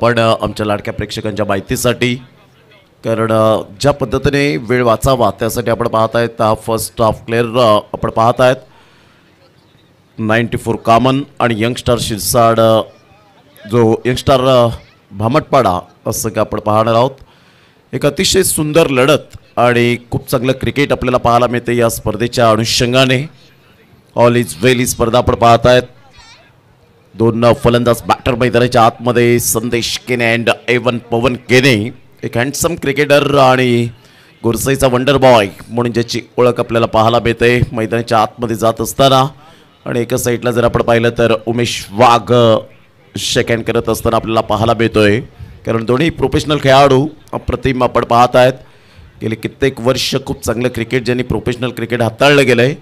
पण आमच्या लाडक्या प्रेक्षकांच्या माहितीसाठी कारण ज्या पद्धतीने वेळ वाचावा त्यासाठी आपण पाहत आहेत हा फर्स्ट हाफ क्लिअर आपण पाहत आहेत. नाईन्टी फोर कामन आणि यंगस्टार शिरसाड जो यंगस्टार भामटपाडा असं की आपण पाहणार आहोत. एक अतिशय सुंदर लढत आणि खूप चांगलं क्रिकेट आपल्याला पाहायला मिळते या स्पर्धेच्या अनुषंगाने. ऑल इज वेल ही स्पर्धा आपण पाहत आहेत. दोन फलंदाज बॅटर मैदानाच्या आतमध्ये संदेश केने अँड एवन पवन केने. एक हँडसम क्रिकेटर आणि गुरसईचा वंडर बॉय म्हणून ज्याची ओळख आपल्याला पाहायला मिळते. मैदानाच्या आतमध्ये जात असताना आणि एका साईडला जर आपण पाहिलं तर उमेश वाघ शेक हँड करत असताना आपल्याला पाहायला मिळतोय. कारण दोन्ही प्रोफेशनल खेळाडू अप्रतिम आपण पाहत आहेत. गेले कित्येक वर्ष खूप चांगलं क्रिकेट ज्यांनी प्रोफेशनल क्रिकेट हाताळलं गेलं आहे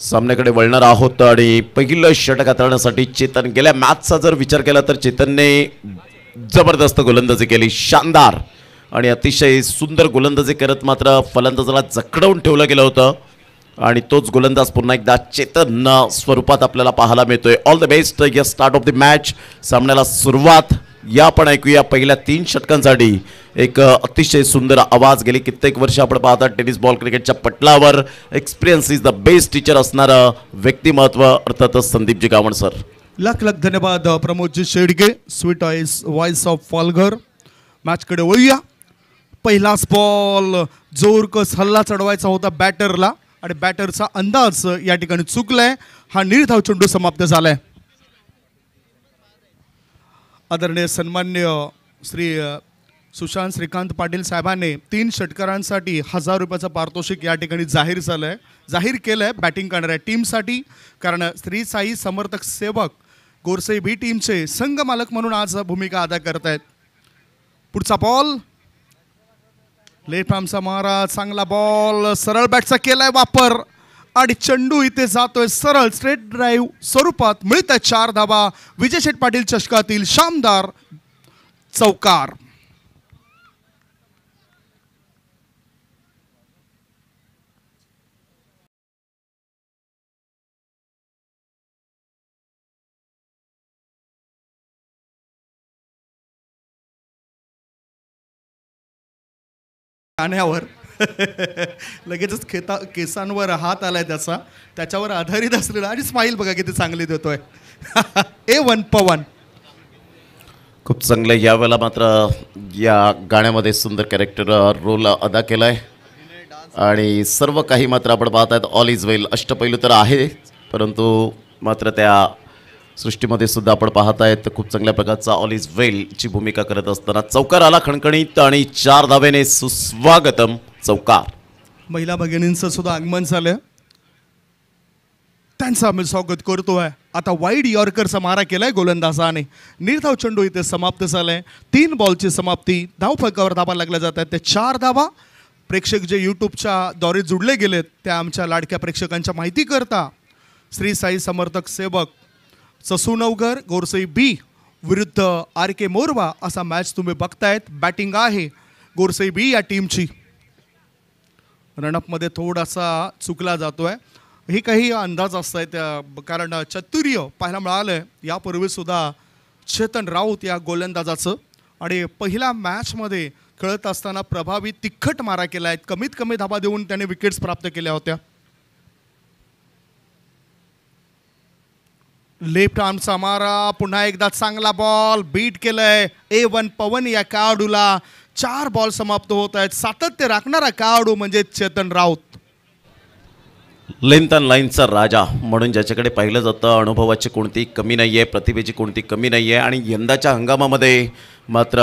सामन्याकडे वळणार आहोत आणि पहिलं षटक हाताळण्यासाठी चेतन गेल्या मॅचचा जर विचार केला तर चेतनने जबरदस्त गोलंदाजी केली. शानदार आणि अतिशय सुंदर गोलंदाजी करत मात्र फलंदाजाला जखडवून ठेवलं गेलं होतं. आणि तोच गोलंदाज पुन्हा एकदा चेतन स्वरूपात आपल्याला पाहायला मिळतोय. ऑल द बेस्ट या स्टार्ट ऑफ द मॅच सामन्याला सुरुवात. या पण ऐकूया. पहिल्या तीन षटकांसाठी एक अतिशय सुंदर आवाज गेली. कित्येक वर्ष आपण पाहतात टेनिस बॉल क्रिकेटच्या पटलावर. Experience is the best teacher असणारं व्यक्तिमत्व. अर्थातच संदीपजी गावण सर. लाख लाख धन्यवाद Pramodji Shedge. Sweet ice voice of Palghar मॅचकडे वळूया. पहिलाच बॉल जोर कस हल्ला चढवायचा होता बॅटरला आणि बॅटरचा अंदाज या ठिकाणी चुकलाय. हा निर्धाव चेंडू समाप्त झालाय. आदरणीय सन्मान्य श्री सुशांत श्रीकांत पाटील साहेबाने तीन षटकारांसाठी हजार रुपयाचं पारितोषिक या ठिकाणी जाहीर झालं आहे जाहीर केलं आहे बॅटिंग करणाऱ्या टीमसाठी कारण श्री साई समर्थक सेवक गोरसे बी टीमचे संघ मालक म्हणून आज भूमिका अदा करत आहेत पुढचा बॉल लेफ्ट आर्मचा महाराज चांगला बॉल सरळ बॅटचा केलाय वापर. आणि चेंडू इथे जातोय सरळ. स्ट्रेट ड्राईव्ह स्वरूपात मिळत आहे चार धाबा. विजय शेठ पाटील चषकातील शामदार चौकार. गाण्यावर लगेचच खेता केसांवर हात आलाय त्याचा. त्याच्यावर आधारित असलेला आणि स्माईल बघा किती चांगली देतोय. ए वन पवन. खूप चांगलं यावेळेला मात्र या गाण्यामध्ये सुंदर कॅरेक्टर रोल अदा केला आहे आणि सर्व काही मात्र आपण पाहत आहेत ऑल इज वेल अष्टपैलू तर आहे परंतु मात्र त्या सृष्टीमध्ये सुद्धा आपण पाहत आहेत खूप चांगल्या प्रकारचा ऑल इज वेलची भूमिका करत असताना चौकार आला खणखणीत आणि चार धावेने सुस्वागतम. चौकार. महिला भगिनींचं सुद्धा आगमन झालं. त्यांचं आम्ही स्वागत करतोय आता वाईड यॉर्करचा मारा केलाय गोलंदाजाने. निर्धाव चेंडू इथे समाप्त झालाय. तीन बॉलची समाप्ती. धाव फलकावर धाबा लागल्या जात आहेत. ते चार धाबा प्रेक्षक जे यूट्यूबच्या द्वारे जुडले गेलेत त्या आमच्या लाडक्या प्रेक्षकांच्या माहिती करता. श्री साई समर्थक सेवक ससूनवगर गोरसई बी विरुद्ध आर के मोरवा असा मॅच तुम्ही बघतायत. बॅटिंग आहे गोरसई बी या टीमची रनअपमध्ये थोडासा चुकला जातो आहे हे काही अंदाज असत त्या कारण चतुर्य पाहायला मिळालं आहे यापूर्वीसुद्धा चेतन राऊत या गोलंदाजाचं. आणि पहिल्या मॅचमध्ये खेळत असताना प्रभावी तिखट मारा केला आहेत कमीत कमी धाबा देऊन त्याने विकेट्स प्राप्त केल्या होत्या. लेफ्ट आर्मचा मारा. पुन्हा एकदा चांगला बॉल. बीट केलंय. ए वन पवन या खेळाडूला. चार बॉल समाप्त होत आहेत. सातत्य राखणारा खेळाडू म्हणजे चेतन राऊत. लेंथ अँड लाईनचा राजा. म्हणून ज्याच्याकडे पाहिलं जातं अनुभवाची कोणती कमी नाही आहे प्रतिभेची कोणती कमी नाही आहे आणि यंदाच्या हंगामामध्ये मात्र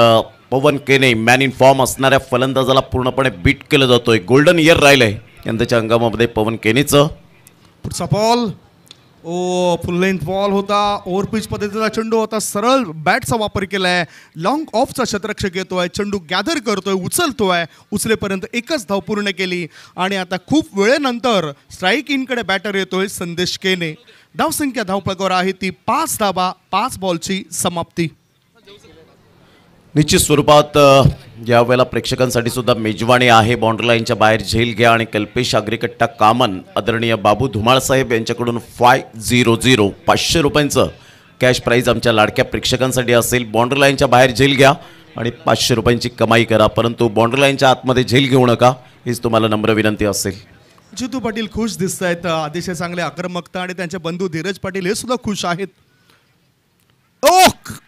पवन केने मॅन इन फॉर्म असणाऱ्या फलंदाजाला पूर्णपणे बीट केलं जातोय. गोल्डन इयर राहिलं आहे यंदाच्या हंगामामध्ये पवन केनेचं. पुढचा बॉल ओ फुल लेंथ बॉल होता ओव्हर पिच पद्धतीचा चेंडू होता सरळ बॅटचा वापर केलाय. लॉंग ऑफचा क्षेत्ररक्षक येतोय चेंडू गॅदर करतोय उचलतोय उचलेपर्यंत एकच धाव पूर्ण केली. आणि आता खूप वेळेनंतर स्ट्राईक इनकडे बॅटर येतोय संदेश केने. धावसंख्या धावपळकावर आहे ती पाच धाबा पाच बॉलची समाप्ती. निश्चित स्वरूपात यावेळेला प्रेक्षकांसाठी सुद्धा मेजवानी आहे. बाउंड्री लाईनच्या बाहेर झेल घ्या आणि कल्पेश आग्रेकट्टा कामन आदरणीय बाबू धुमाळ साहेब यांच्याकडून फाय झिरो झिरो पाचशे रुपयांचं कॅश प्राईज आमच्या लाडक्या प्रेक्षकांसाठी असेल. बाउंड्री लाईनच्या बाहेर झेल घ्या आणि पाचशे रुपयांची कमाई करा. परंतु बाउंड्री लाईनच्या आतमध्ये झेल घेऊ नका हीच तुम्हाला नम्र विनंती असेल. जितू पाटील खुश दिसत आहेत अतिशय चांगले आक्रमकता आणि त्यांचे बंधू धीरज पाटील हे सुद्धा खुश आहेत. ओ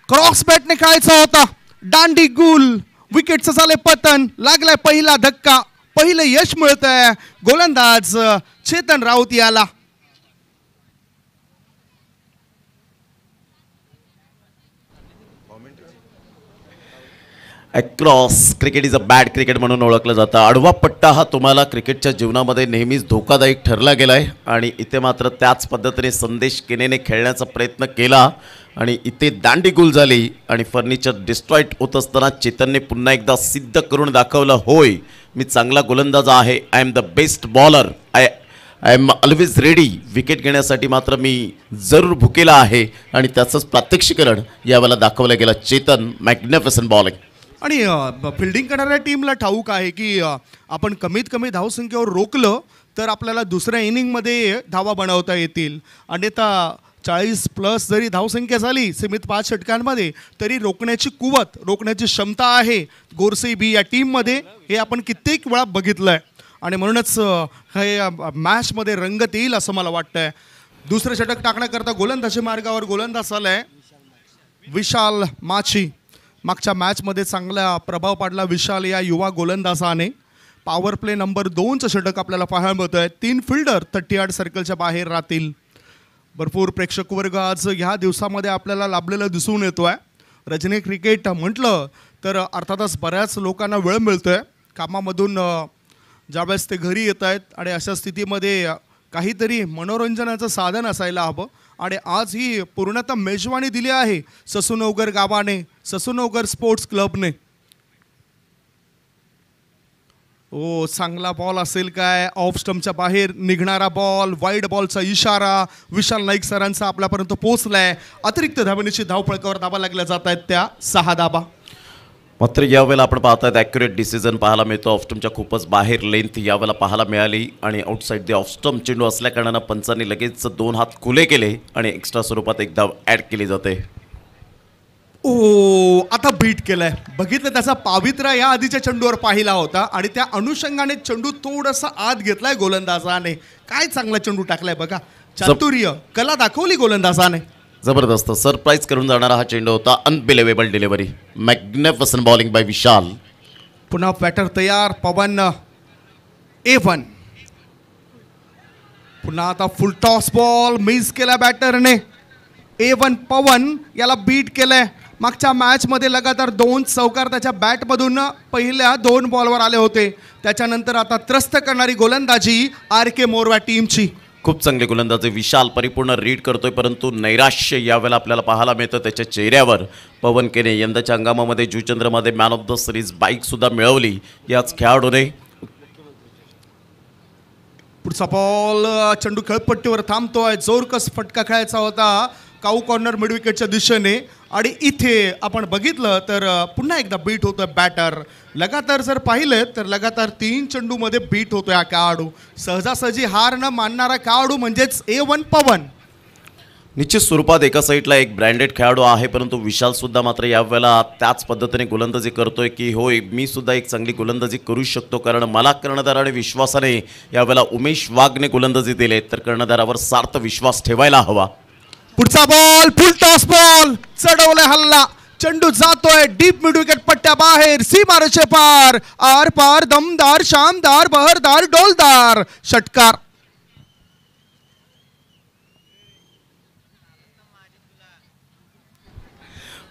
क्रॉस बॅटने खायचा होता. दांडी गुल विकेटचं झाले पतन लागलाय पहिला धक्का. पहिलं यश मिळतंय. गोलंदाज चेतन राऊत याला. Across cricket is a bad cricket म्हणून ओळखलं जातं. आडवा पट्टा हा तुम्हाला क्रिकेटच्या जीवनामध्ये नेहमीच धोकादायक ठरला गेला आहे आणि इथे मात्र त्याच पद्धतीने संदेश केनेने खेळण्याचा प्रयत्न केला. आणि इथे दांडीगुल झाली आणि फर्निचर डिस्ट्रॉईट होत असताना चेतनने पुन्हा एकदा सिद्ध करून दाखवलं होय मी चांगला गोलंदाज आहे. I am the best bowler I I am always ready wicket घेण्यासाठी मात्र मी जरूर भुकेला आहे आणि त्याचंच प्रात्यक्षिकरण यावेळेला दाखवलं गेलं. चेतन मॅग्निफिसन बॉलिंग आणि फिल्डिंग करणाऱ्या टीमला ठाऊक आहे की आपण कमीत कमी धावसंख्येवर रोखलं तर आपल्याला दुसऱ्या इनिंगमध्ये धावा बनवता येतील. अन्यथा चाळीस प्लस जरी धावसंख्या झाली सीमित पाच षटकांमध्ये तरी रोखण्याची कुवत रोखण्याची क्षमता आहे. गोरसे बी या टीममध्ये हे आपण कित्येक वेळा बघितलं आहे आणि म्हणूनच हे मॅचमध्ये रंगत येईल असं मला वाटतं आहे दुसरं षटक टाकण्याकरता गोलंदाजी मार्गावर गोलंदाज आलाय विशाल माची. मागच्या मॅचमध्ये चांगला प्रभाव पाडला विशाल या युवा गोलंदाजाने. पॉवर प्ले नंबर दोनचं षटक आपल्याला पाहायला मिळतं आहे तीन फिल्डर थर्टी आठ सर्कलच्या बाहेर राहतील. भरपूर प्रेक्षक वर्ग आज ह्या दिवसामध्ये आपल्याला लाभलेला दिसून येतो आहे रजनी क्रिकेट म्हटलं तर अर्थातच बऱ्याच लोकांना वेळ मिळतो आहे कामामधून ज्यावेळेस ते घरी येत आहेत आणि अशा स्थितीमध्ये काहीतरी मनोरंजनाचं साधन असायला हवं. आणि आज ही पूर्णतः मेजवानी दिली आहे ससूनवगर गावाने ससूनवगर स्पोर्ट्स क्लबने. ओ चांगला बॉल असेल काय? ऑफ स्टम्पच्या बाहेर निघणारा बॉल वाईड बॉलचा इशारा विशाल नाईक सरांचा आपल्यापर्यंत पोहोचलाय. अतिरिक्त धावणीची धावपळकावर धाबा लागल्या जात आहेत त्या सहा धाबा मात्र यावेळेला आपण पाहतायत ॲक्युरेट डिसिजन पाहायला मिळतो. ऑफस्टमच्या खूपच बाहेर लेंथ यावेळेला पाहायला मिळाली आणि आउटसाईड द ऑफस्टम चेंडू असल्याकारणानं पंचांनी लगेच दोन हात खुले केले आणि एक्स्ट्रा स्वरूपात एक धाव ॲड केली जाते. ओ आता बीट केलाय. बघितलं त्याचा पावित्रा या आधीच्या चेंडूवर पाहिला होता आणि त्या अनुषंगाने चेंडू थोडासा आत घेतलाय गोलंदाजाने. काय चांगला चेंडू टाकलाय बघा. चातुर्य कला दाखवली गोलंदाजाने. जबरदस्त सरप्राईज करून जाणारा हा चेंडू होता unbelievable delivery magnificent bowling by Vishal पुन्हा बॅटर तयार पवन ए वन पुन्हा आता फुल टॉस बॉल मिस केला बॅटरने ए वन पवन याला बीट केलंय. मागच्या मॅचमध्ये लगातार दोन चौकार त्याच्या बॅटमधून पहिल्या दोन बॉलवर आले होते. त्याच्यानंतर आता त्रस्त करणारी गोलंदाजी आर के मोरवा टीमची खूप चांगले गोलंदाजे विशाल परिपूर्ण रीड करतोय परंतु नैराश्य यावेळेला आपल्याला पाहायला मिळतं. त्याच्या चेहऱ्यावर पवन केने यंदाच्या हंगामामध्ये जुचंद्रमध्ये man of the series bike सुद्धा मिळवली. याच खेळाडूने पुढचा बॉल चेंडू खेळपट्टीवर थांबतोय. जोरकस फटका खेळायचा होता. काऊ कॉर्नर मिड विकेटच्या दिशेने. आणि इथे आपण बघितलं तर पुन्हा एकदा बीट होतोय बॅटर लगातार जर पाहिलं तर लगातार तीन चेंडूमध्ये बीट होतोय हा खेळाडू. सहजासहजी हार न मानणारा खेळाडू म्हणजेच ए वन पवन. निश्चित स्वरूपात एका साईडला एक ब्रँडेड खेळाडू आहे परंतु विशाल सुद्धा मात्र यावेळेला त्याच पद्धतीने गोलंदाजी करतोय की होय मी सुद्धा एक चांगली गोलंदाजी करू शकतो कारण मला कर्णधाराने आणि विश्वासाने यावेळेला उमेश वाघने गोलंदाजी दिले तर कर्णधारावर सार्थ विश्वास ठेवायला हवा. पुढचा बॉल फुल टॉस बॉल चढवलाय हल्ला. चेंडू जातोय डीप मिड विकेट पट्ट्या बाहेर. सीमारेचे पार. आर पार दमदार शानदार बहरदार डोलदार. षटकार.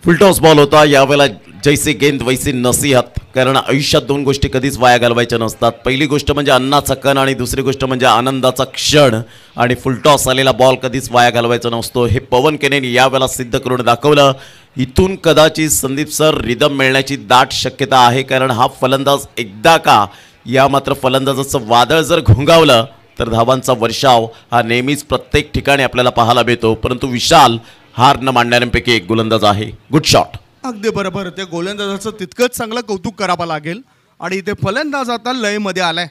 फुलटॉस बॉल होता. यावेळेला जैसे गेंद वैसे नसीहत. कारण आयुष्यात दोन गोष्टी कधीच वाया घालवायच्या नसतात. पहिली गोष्ट म्हणजे अन्नाचा कण आणि दुसरी गोष्ट म्हणजे आनंदाचा क्षण. आणि फुलटॉस आलेला बॉल कधीच वाया घालवायचा नसतो. हे पवन केनेने यावेळेला सिद्ध करून दाखवलं. इथून कदाचित संदीप सर रिदम मिळण्याची दाट शक्यता आहे. कारण हा फलंदाज एकदा का या मात्र फलंदाजाचं वादळ जर घोंगावलं तर धावांचा वर्षाव हा नेहमीच प्रत्येक ठिकाणी आपल्याला पाहायला मिळतो. परंतु विशाल हार न मांडणाऱ्यांपैकी एक गोलंदाज आहे. गुड शॉट अगदी बरोबर. त्या गोलंदाजाचं तितकंच चांगलं कौतुक करावं लागेल. आणि इथे फलंदाज आता लयमध्ये आलाय.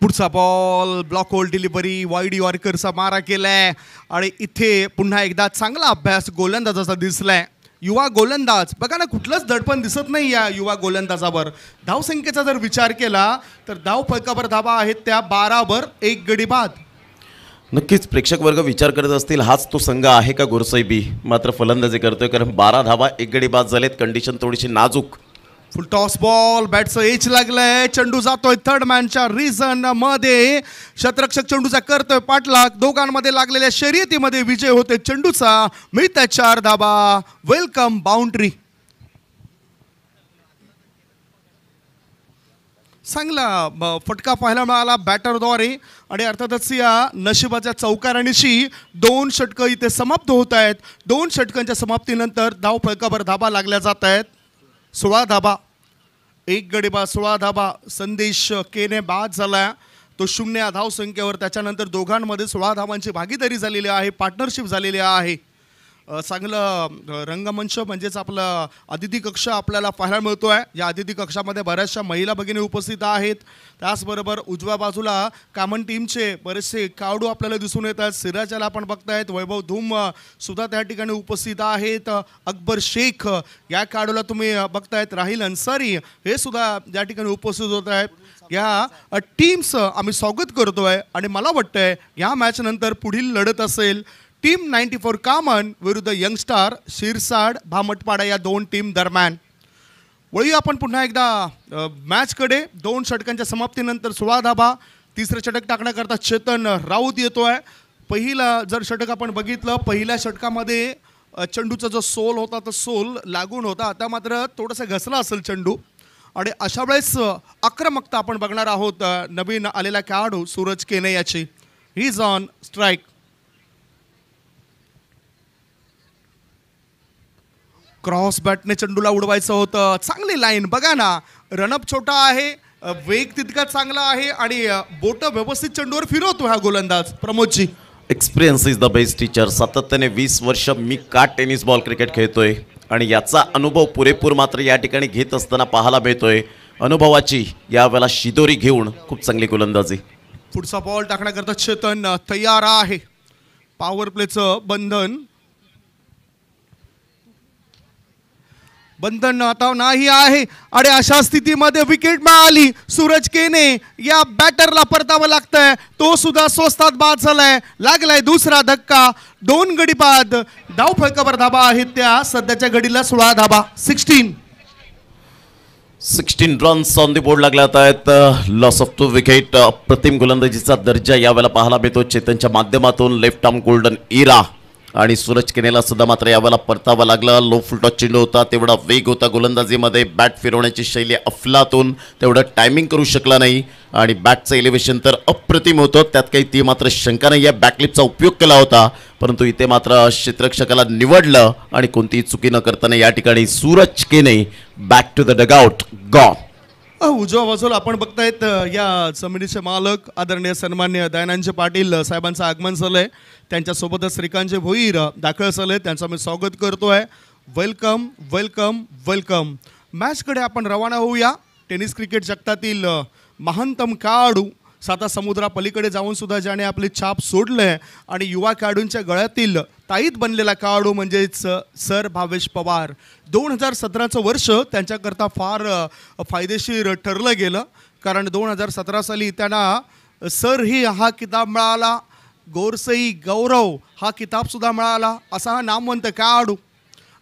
पुढचा ball block hole delivery wide यॉर्करचा मारा केलाय. आणि इथे पुन्हा एकदा चांगला अभ्यास गोलंदाजाचा दिसलाय. युवा गोलंदाज बघा ना कुठलंच दडपण दिसत नाही या युवा गोलंदाजावर. धावसंख्येचा जर विचार केला तर धाव फलकावर धाबा आहेत त्या बारावर एक गडी बाद. नक्कीच प्रेक्षक वर्ग विचार करत असतील हाच तो संघ आहे का गुरसैबी मात्र फलंदाजी करतोय कारण बारा धावा एक गडी बाद झालेत कंडिशन थोडीशी नाजूक. फुल टॉस बॉल बॅटचं एच लागलंय. चेंडू जातोय थर्ड मॅनच्या रिझनमध्ये. शतरक्षक चेंडूचा करतोय पाठलाग. दोघांमध्ये लागलेल्या शर्यतीमध्ये विजय होते चेंडूचा. मिळतात चार धाबा वेलकम बाउंड्री चांगला ब- फटका पाहायला मिळाला बॅटरद्वारे. आणि अर्थातच या नशिबाच्या चौकारणीशी दोन षटकं इथे समाप्त होत आहेत. दोन षटकांच्या समाप्तीनंतर धाव फलकावर धाबा लागल्या जात आहेत. सोळा धाबा. एक गडीबा सोळा धाबा. संदेश केने बाद झाला. तो शून्य धाव संख्येवर. त्याच्यानंतर दोघांमध्ये सोळा धावांची भागीदारी झालेली आहे पार्टनरशिप झालेली आहे. चांगलं रंगमंच म्हणजेच आपलं अतिथी कक्ष आपल्याला पाहायला मिळतो आहे या अतिथी कक्षामध्ये बऱ्याचशा महिला भगिनी उपस्थित आहेत. त्याचबरोबर उजव्या बाजूला कामन टीमचे बरेचसे कावडू आपल्याला दिसून येत आहेत सिराजाला आपण बघतायत. वैभव धूम सुद्धा त्या ठिकाणी उपस्थित आहेत. अकबर शेख या काडूला तुम्ही बघतायत. राहील अन्सारी हे सुद्धा या ठिकाणी उपस्थित होत आहेत. या टीम्स आम्ही स्वागत करतो आहे आणि मला वाटतंय या मॅच नंतर पुढील लढत असेल. टीम नाईन्टी फोर कामन विरुद्ध यंगस्टार शिरसाड भामटपाडा या दोन टीम दरम्यान. वळूया आपण पुन्हा एकदा मॅचकडे दोन षटकांच्या समाप्तीनंतर सोळा धाबा तिसरं षटक टाकण्याकरता चेतन राऊत येतो आहे पहिला जर षटक आपण बघितलं पहिल्या षटकामध्ये चंडूचा चेंडूचा जो सोल होता तो सोल लागून होता. आता मात्र थोडासा घसला असेल चेंडू. आणि अशा वेळेस आक्रमकता आपण बघणार आहोत. नवीन आलेला खेळाडू सूरज केने याची. ही ऑन स्ट्राईक क्रॉस बॅटने चेंडूला उडवायचं होतं. चांगली लाईन. बघा ना रनअप छोटा आहे वेग तितका चांगला आहे आणि बोट व्यवस्थित चेंडूवर फिरवतो हा गोलंदाज. Pramodji. Experience is the best teacher सातत्याने वीस वर्ष मी का टेनिस बॉल क्रिकेट खेळतोय? आणि याचा अनुभव पुरेपूर मात्र या ठिकाणी घेत असताना पाहायला मिळतोय. अनुभवाची यावेळेला शिदोरी घेऊन खूप चांगली गोलंदाजी. पुढचा बॉल टाकण्याकरता चेतन तयार आहे. पॉवर प्लेचं बंधन. बंधन आता नाही आहे. आणि अशा स्थितीमध्ये विकेट मिळाली. सूरज केने या बॅटरला परतावं लागतंय. तो सुद्धा स्वस्तात बाद झालाय. लागलाय दुसरा धक्का. दोन गडी बाद. डाव फळकावर धाबा आहेत त्या. सध्याच्या घडीला सोळा धाबा sixteen sixteen runs on the board लागल्यात आहेत. लॉस ऑफ टू विकेट प्रतिम गोलंदाजीचा दर्जा यावेळेला पाहायला मिळतो. चेतनच्या माध्यमातून लेफ्ट आर्म गोल्डन इरा आणि सूरज केनेला सुद्धा मात्र यावेळेला परतावा लागला. लो फुलटॉस चेंडू होता तेवढा वेग होता गोलंदाजीमध्ये. बॅट फिरवण्याची शैली अफलातून तेवढं टायमिंग करू शकला नाही. आणि बॅटचं एलिव्हेशन तर अप्रतिम होतं. त्यात काही ती मात्र शंका नाही. या बॅकलिपचा उपयोग केला होता. परंतु इथे मात्र क्षेत्रक्षकाला निवडलं आणि कोणतीही चुकी न करताना या ठिकाणी Suraj Kene back to the dugout gone उजव्या बाजूला आपण बघतायत या जमिनीचे मालक आदरणीय सन्मान्य दयानंद पाटील साहेबांचं आगमन झालंय. त्यांच्यासोबतच श्रीकांतजी भोईर दाखल झाले त्यांचं मी स्वागत करतो आहे वेलकम वेलकम वेलकम मॅचकडे आपण रवाना होऊया. टेनिस क्रिकेट जगतातील महानतम खेळाडू साता समुद्रापलीकडे जाऊन सुद्धा ज्याने आपली छाप सोडलं आहे आणि युवा खेळाडूंच्या गळ्यातील ताईत बनलेला काळू म्हणजेच सर भावेश पवार. दोन हजार सतराचं वर्ष त्यांच्याकरता फार फायदेशीर ठरलं गेलं. कारण दोन हजार सतरा साली त्यांना सर ही हा किताब मिळाला. गोरसई गौरव हा किताबसुद्धा मिळाला. असा हा नामवंत काळू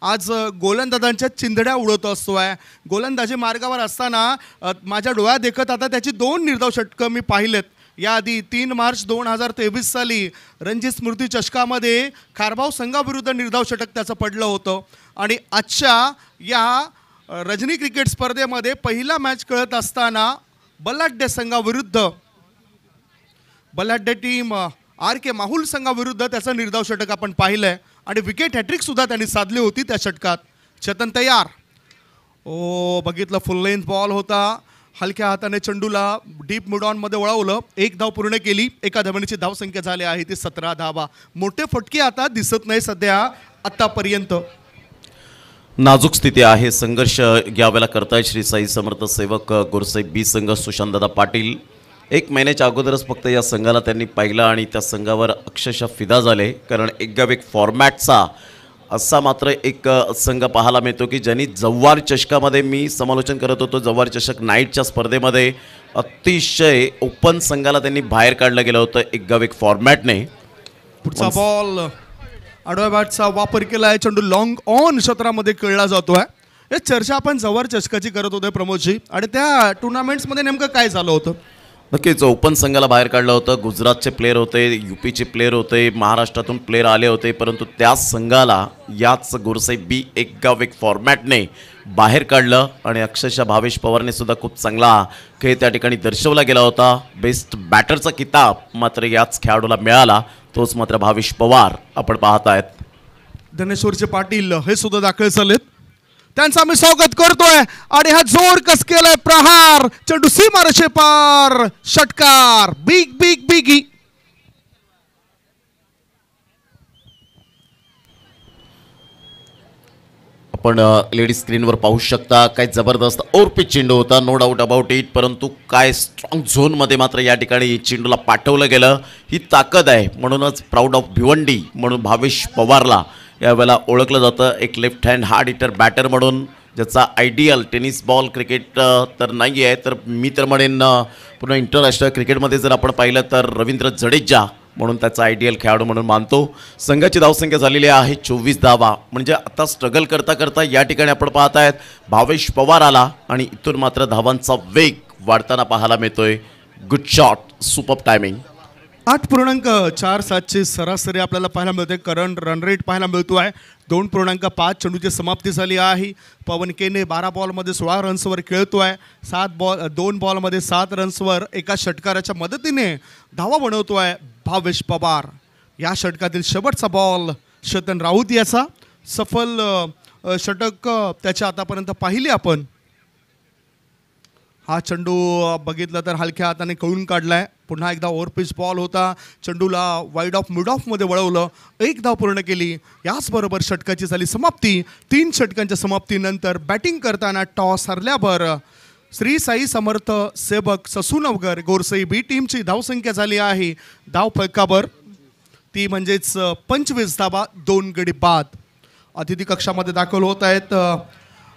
आज गोलंदाजांच्या चिंधड्या उडवत आहे गोलंदाजी मार्गावर असताना माझ्या डोळ्यात देखत आता त्याची दोन निर्धाव षटकं मी पाहिलेत. याआधी तीन मार्च दोन हजार तेवीस साली रणजी स्मृती चषकामध्ये खारभाव संघाविरुद्ध निर्धाव षटक त्याचं पडलं होतं. आणि आजच्या या रजनी क्रिकेट स्पर्धेमध्ये पहिला मॅच खेळत असताना बलाढ्य संघाविरुद्ध बलाढ्य टीम आर के माहुल संघाविरुद्ध त्याचं निर्धाव षटक आपण पाहिलंय. आणि विकेट हॅट्रिकसुद्धा त्यांनी साधली होती त्या षटकात. चेतन तयार. ओ बघितलं फुल लेंथ बॉल होता. हलक्या हाताने चेंडूला डीप मिडॉनमध्ये वळवलं. एक धाव पूर्ण केली. एका धावणीची धावसंख्या झाली आहे ती सतरा धावा. मोठे फटके आता दिसत नाही सध्या आत्तापर्यंत नाजूक स्थिती आहे. संघर्ष घ्यावेला करतायत श्री साई समर्थ सेवक गुरुसाहेब बी संघ सुशांतदादा पाटील. एक महिन्याच्या अगोदरच फक्त या संघाला त्यांनी पाहिलं आणि त्या संघावर अक्षरशः फिदा झाले. कारण एक गाव एक फॉर्मॅटचा असा मात्र एक संघ पाहायला मिळतो की ज्यांनी जव्हार चषकामध्ये मी समालोचन करत होतो जव्हार चषक नाईटच्या स्पर्धेमध्ये अतिशय ओपन संघाला त्यांनी बाहेर काढलं गेलं होतं एक गाव एक फॉर्मॅटने पुढचा बॉल आडव्या बॅटचा वापर केला आहे चेंडू लॉंग ऑन क्षेत्रामध्ये खेळला जातोय. हे चर्चा आपण जवळ चषकाची करत होते प्रमोदजी. आणि त्या टुर्नामेंट्समध्ये नेमकं काय झालं होतं? नक्कीच ओपन संघाला बाहेर काढलं होतं. गुजरातचे प्लेअर होते युपीचे प्लेअर होते महाराष्ट्रातून प्लेअर आले होते. परंतु त्याच संघाला याच गुरसाई बी एक गाव एक फॉर्मॅटने बाहेर काढलं आणि अक्षरशः भावेश पवारने सुद्धा खूप चांगला खेळ त्या ठिकाणी दर्शवला गेला होता. बेस्ट बॅटरचा किताब मात्र याच खेळाडूला मिळाला. तोच मात्र भावेश पवार आपण पाहत आहेत धनेश्वरचे पाटील हे सुद्धा दाखल झालेत. त्यांचं आम्ही स्वागत करतोय. आणि हा जोर कस केलाय प्रहार. चेंडू मारशे पार षटकार. Big big biggie. आपण लेडीज स्क्रीनवर पाहू शकता काय जबरदस्त ओरपीच चेंडू होता नो डाऊट अबाउट इट परंतु काय स्ट्रॉंग झोनमध्ये मात्र या ठिकाणी चेंडूला पाठवलं गेलं. ही ताकद आहे. म्हणूनच प्राऊड ऑफ भिवंडी म्हणून भावेश पवारला. यावेळेला ओळखलं जातं एक left hand hard hitter batter म्हणून ज्याचा आयडियल टेनिस बॉल क्रिकेट तर नाही आहे. तर मी तर म्हणेन पुन्हा इंटरनॅशनल क्रिकेटमध्ये जर आपण पाहिलं तर रवींद्र जडेजा म्हणून त्याचा आयडियल खेळाडू म्हणून मानतो. संघाची धावसंख्या झालेली आहे चोवीस धावा. म्हणजे आता स्ट्रगल करता करता या ठिकाणी आपण पाहत आहेत भावेश पवार आला आणि इथून मात्र धावांचा वेग वाढताना पाहायला मिळतोय. गुड शॉट सुपर टायमिंग आठ पूर्णांक चार सातची सरासरी आपल्याला पाहायला मिळते. करंट रन रेट पाहायला मिळतो आहे. दोन पूर्णांक पाच चेंडूची समाप्ती झाली आहे. पवन केने बारा बॉलमध्ये सोळा रन्सवर खेळतो आहे. सात बॉल दोन बॉलमध्ये सात रन्सवर एका षटकाराच्या मदतीने धावा बनवतो आहे भावेश पवार. या षटकातील शेवटचा बॉल शतन राऊत याचा. सफल षटक त्याच्या आतापर्यंत पाहिले आपण. हा चेंडू बघितला तर हलक्या हाताने कळून काढलाय. पुन्हा एकदा ओव्हरपीच बॉल होता. चेंडूला वाईड ऑफ मिड ऑफमध्ये वळवलं. एक धाव पूर्ण केली. याचबरोबर षटकाची झाली समाप्ती. तीन षटकांच्या समाप्तीनंतर बॅटिंग करताना टॉस हरल्यावर श्री साई समर्थ सेवक ससूनवगर गोरसई बी टीमची धावसंख्या झाली आहे. धाव फलकावर ती म्हणजेच पंचवीस धावा दोन गडी बाद. अतिथी कक्षामध्ये दाखल होत आहेत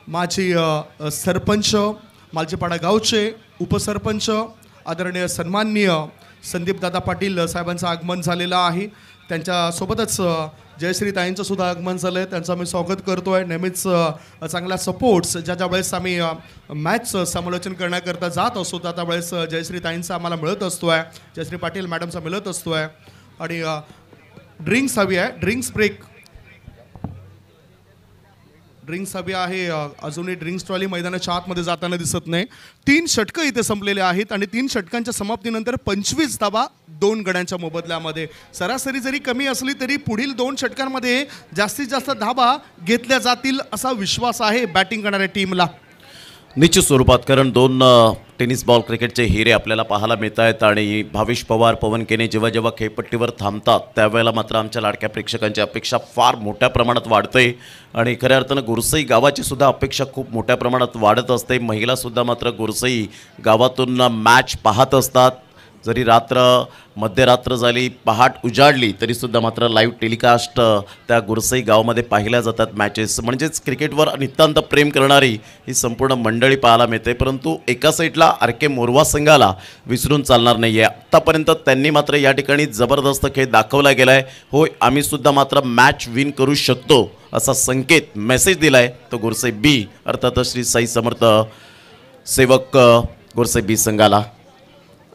माझी सरपंच मालजीपाडा गावचे उपसरपंच आदरणीय सन्माननीय संदीपदादा पाटील साहेबांचं आगमन झालेलं आहे. त्यांच्यासोबतच जयश्री ताईंचं सुद्धा आगमन झालं आहे त्यांचं आम्ही स्वागत करतो आहे नेहमीच चांगला सपोर्ट्स ज्या ज्या वेळेस आम्ही मॅच समालोचन करण्याकरता जात असतो त्या त्या वेळेस जयश्री ताईंचा आम्हाला मिळत असतो आहे जयश्री पाटील मॅडमचा मिळत असतो आहे आणि ड्रिंक्स हवी आहे. ड्रिंक्स ब्रेक ड्रिंक्स हवी आहे. अजूनही ड्रिंक्स ट्रॉली मैदानाच्या आतमध्ये जाताना दिसत नाही. तीन षटकं इथे संपलेले आहेत आणि तीन षटकांच्या समाप्तीनंतर पंचवीस धावा दोन गड्यांच्या मोबदल्यामध्ये. सरासरी जरी कमी असली तरी पुढील दोन षटकांमध्ये जास्तीत जास्त धाबा घेतल्या जातील असा विश्वास आहे बॅटिंग करणाऱ्या टीमला. निश्चित स्वरूपात कारण दोन टेनिस बॉल क्रिकेटचे हिरे आपल्याला पाहायला मिळत आहेत आणि भावेश पवार पवन केने जेव्हा जेव्हा खेळपट्टीवर थांबतात त्यावेळेला मात्र आमच्या लाडक्या प्रेक्षकांची अपेक्षा फार मोठ्या प्रमाणात वाढते. आणि खऱ्या अर्थानं गुरसई गावाची सुद्धा अपेक्षा खूप मोठ्या प्रमाणात वाढत असते. महिलासुद्धा मात्र गुरसई गावातून मॅच पाहत असतात. जरी रात्र मध्यरात्र झाली पहाट उजाडली तरीसुद्धा मात्र लाईव्ह टेलिकास्ट त्या गुरसई गावामध्ये पाहिल्या जातात मॅचेस म्हणजेच क्रिकेटवर नितांत प्रेम करणारी ही संपूर्ण मंडळी पाहायला मिळते. परंतु एका साईडला आर के मोरवा संघाला विसरून चालणार नाही आहे आत्तापर्यंत त्यांनी मात्र या ठिकाणी जबरदस्त खेळ दाखवला गेला आहे होय आम्हीसुद्धा मात्र मॅच विन करू शकतो असा संकेत मेसेज दिला आहे तो गुरसई बी अर्थातच श्री साई समर्थ सेवक गुरसई बी संघाला.